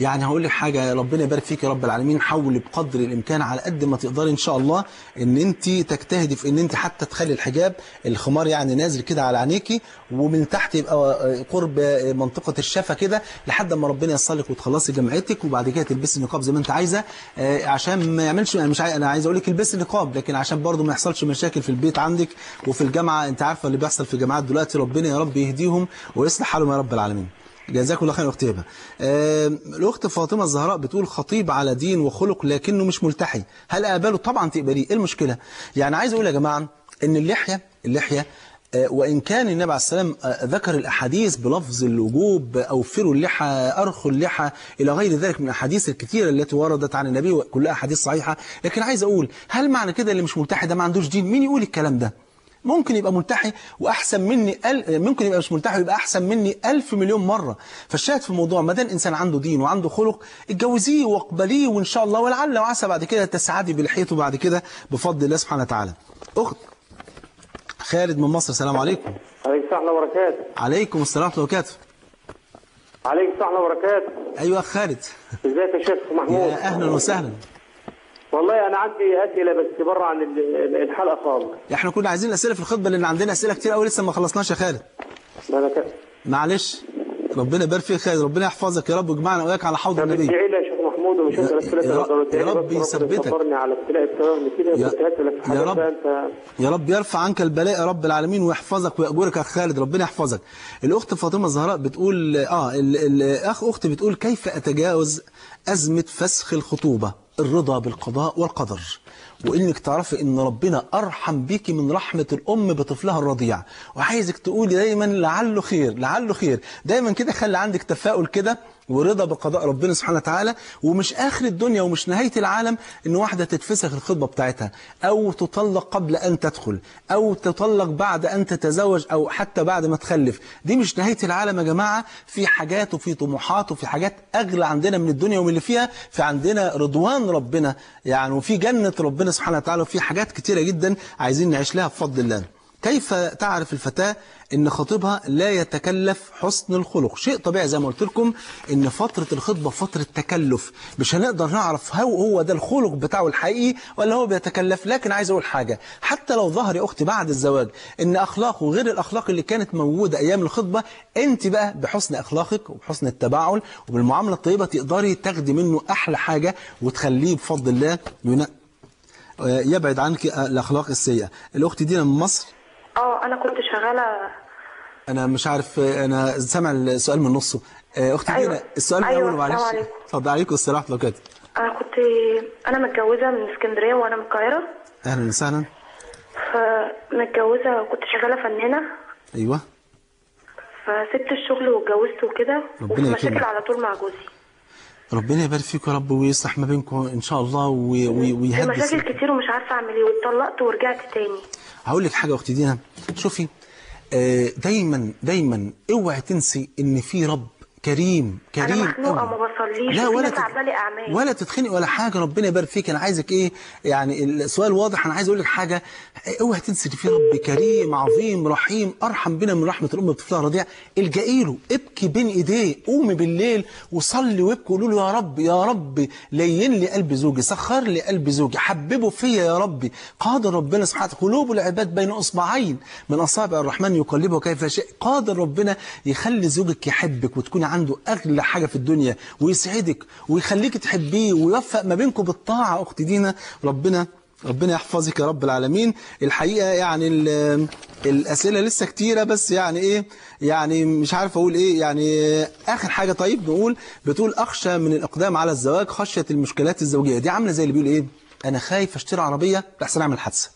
يعني هقول لك حاجة ربنا يبارك فيك يا رب العالمين. حاولي بقدر الإمكان على قد ما تقدري إن شاء الله إن انت تجتهدي في إن انت حتى تخلي الحجاب الخمار يعني نازل كده على عينيكي ومن تحت يبقى قرب منطقة الشفه كده لحد ما ربنا ييسر لك وتخلصي جامعتك وبعد كده تلبسي النقاب زي ما أنت عايزة. آه، عشان ما يعملش أنا مش عايز أنا عايز أقول لك البسي النقاب لكن عشان برضو ما يحصلش مشاكل في البيت عندك وفي الجامعة. أنت عارفة اللي بيحصل في الجامعات دلوقتي ربنا يا رب يهديهم ويصلح حالهم يا رب العالمين. جزاك الله خير هبه. آه، الأخت فاطمة الزهراء بتقول خطيب على دين وخلق لكنه مش ملتحي. هل أقبله؟ طبعا تقبليه. إيه المشكلة؟ يعني عايز أقول يا جماعة إن اللحية اللحية آه، وإن كان النبي عليه السلام آه، ذكر الأحاديث بلفظ الوجوب أوفروا اللحى أرخوا اللحى إلى غير ذلك من الأحاديث الكثيرة التي وردت عن النبي وكلها أحاديث صحيحة. لكن عايز أقول هل معنى كده اللي مش ملتحي ده ما عندوش دين؟ مين يقول الكلام ده؟ ممكن يبقى ملتحي وأحسن مني أل... ممكن يبقى مش ملتحي ويبقى أحسن مني ألف مليون مرة. فالشاهد في الموضوع ما دام إنسان عنده دين وعنده خلق اتجوزيه واقبليه وإن شاء الله ولعل وعسى بعد كده تسعدي بلحيته بعد كده بفضل الله سبحانه وتعالى. أخت خالد من مصر السلام عليكم. عليكم السلام وبركاته. عليكم السلام ورحمة الله وبركاته. عليكم السلام وبركاته. أيوه خالد. إزيك يا شيخ محمود؟ يا أهلا وسهلا. والله أنا عندي أسئلة بس بره عن ال- الحلقة خالص إحنا كنا عايزين أسئلة في الخطبة لأن عندنا أسئلة كتير قوي لسه ما خلصناش يا خالد. أنا ك... معلش ربنا يبارك فيك خالد ربنا يحفظك يا رب ويجمعنا وياك على حوض النبي. ادعي لي يا شيخ محمود ومش يا- رب- يثبتك. على يا- يا رب. يا رب يرفع عنك البلاء يا رب العالمين ويحفظك ويأجرك يا خالد ربنا يحفظك. الأخت فاطمة الزهراء بتقول آه ال- ال- الأخ أختي بتقول كيف أتجاوز أزمة فسخ الخطوبة؟ الرضا بالقضاء والقدر. وإنك تعرفي إن ربنا أرحم بيكي من رحمة الأم بطفلها الرضيع. وعايزك تقولي دايما لعله خير لعله خير. دايما كده خلي عندك تفاؤل كده. ورضا بقضاء ربنا سبحانه وتعالى ومش آخر الدنيا ومش نهاية العالم إن واحدة تتفسخ الخطبة بتاعتها أو تطلق قبل أن تدخل أو تطلق بعد أن تتزوج أو حتى بعد ما تخلف. دي مش نهاية العالم يا جماعة. في حاجات وفي طموحات وفي حاجات أغلى عندنا من الدنيا ومن اللي فيها. في عندنا رضوان ربنا يعني وفي جنة ربنا سبحانه وتعالى وفي حاجات كتيرة جدا عايزين نعيش لها بفضل الله. كيف تعرف الفتاة إن خطيبها لا يتكلف حسن الخلق؟ شيء طبيعي زي ما قلت لكم إن فترة الخطبة فترة تكلف. مش هنقدر نعرف هو هو ده الخلق بتاعه الحقيقي ولا هو بيتكلف. لكن عايز أقول حاجة حتى لو ظهر يا أختي بعد الزواج إن أخلاقه غير الأخلاق اللي كانت موجودة أيام الخطبة أنت بقى بحسن أخلاقك وبحسن التباعل وبالمعاملة الطيبة تقدري تاخدي منه أحلى حاجة وتخليه بفضل الله ينا- يبعد عنك الأخلاق السيئة. الأخت دينا من مصر؟ آه أنا كنت شغالة. أنا مش عارف أنا سامع السؤال من نصه. آه، أختي أيوة. دينا السؤال أيوة، اول معلش. اتفضل عليكم ورحمه الله وبركاته أنا كنت أنا متجوزة من اسكندرية وأنا من القاهرة. أهلا وسهلا. فمتجوزة كنت شغالة فنانة. أيوه. فسبت الشغل واتجوزت وكده. ربنا مشاكل. على طول مع جوزي. ربنا يبارك فيكم يا رب ويصلح ما بينكم إن شاء الله ويهدي مشاكل. كتير ومش عارفة أعمل إيه واتطلقت ورجعت تاني. هقول لك حاجة يا أختي دينا. شوفي آه، دايما دايما اوعي تنسي إن في رب كريم كريم أنا مخنوقه. ما بصليش لا ولا عامله أعمال. ولا تتخنق ولا حاجة ربنا يبارك فيك. أنا عايزك إيه يعني السؤال واضح. أنا عايز أقول لك حاجة. أوعي تنسي ان في رب كريم عظيم رحيم أرحم بنا من رحمة الام بطفلها رضيع. الجئي له ابكي بين إيديه. قومي بالليل وصلي وابكي قولوا له يا رب يا رب لين لي قلب زوجي سخر لي قلب زوجي حببه فيا يا ربي. قادر ربنا سبحانه قلوب العباد بين اصبعين من أصابع الرحمن يقلبه كيف يشاء. قادر ربنا يخلي زوجك يحبك وتكوني عنده أغلى حاجة في الدنيا ويسعدك ويخليك تحبيه ويوفق ما بينكم بالطاعة أخت دينا ربنا ربنا يحفظك يا رب العالمين. الحقيقة يعني ال- الأسئلة لسه كتيرة بس يعني إيه يعني مش عارف أقول إيه يعني آخر حاجة طيب نقول بتقول أخشى من الإقدام على الزواج خشية المشكلات الزوجية. دي عاملة زي اللي بيقول إيه أنا خايف أشتري عربية لحسن أعمل حادثة.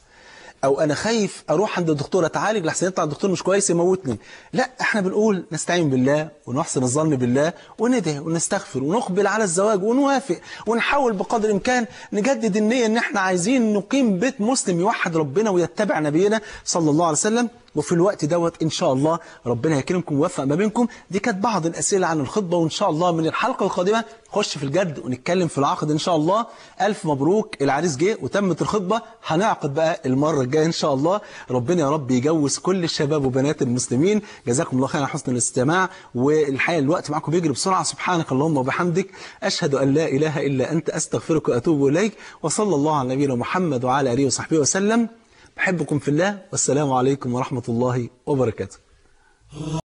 أو أنا خايف أروح عند الدكتور أتعالج لحسن يطلع الدكتور مش كويس يموتني. لا إحنا بنقول نستعين بالله ونحسن الظن بالله وندعي ونستغفر ونقبل على الزواج ونوافق ونحاول بقدر الإمكان نجدد النية إن إحنا عايزين نقيم بيت مسلم يوحد ربنا ويتبع نبينا صلى الله عليه وسلم. وفي الوقت دوت إن شاء الله ربنا يكرمكم ويوفق ما بينكم. دي كانت بعض الأسئلة عن الخطبة وإن شاء الله من الحلقة القادمة. خش في الجد ونتكلم في العقد إن شاء الله. ألف مبروك العريس جه وتمت الخطبة. هنعقد بقى المرة الجاية إن شاء الله. ربنا يا رب يجوز كل الشباب وبنات المسلمين. جزاكم الله خير على حسن الاستماع والحقيقة الوقت معاكم بيجري بسرعة. سبحانك اللهم وبحمدك أشهد أن لا إله إلا أنت أستغفرك وأتوب إليك وصلى الله على نبينا محمد وعلى آله وصحبه وسلم. بحبكم في الله والسلام عليكم ورحمة الله وبركاته.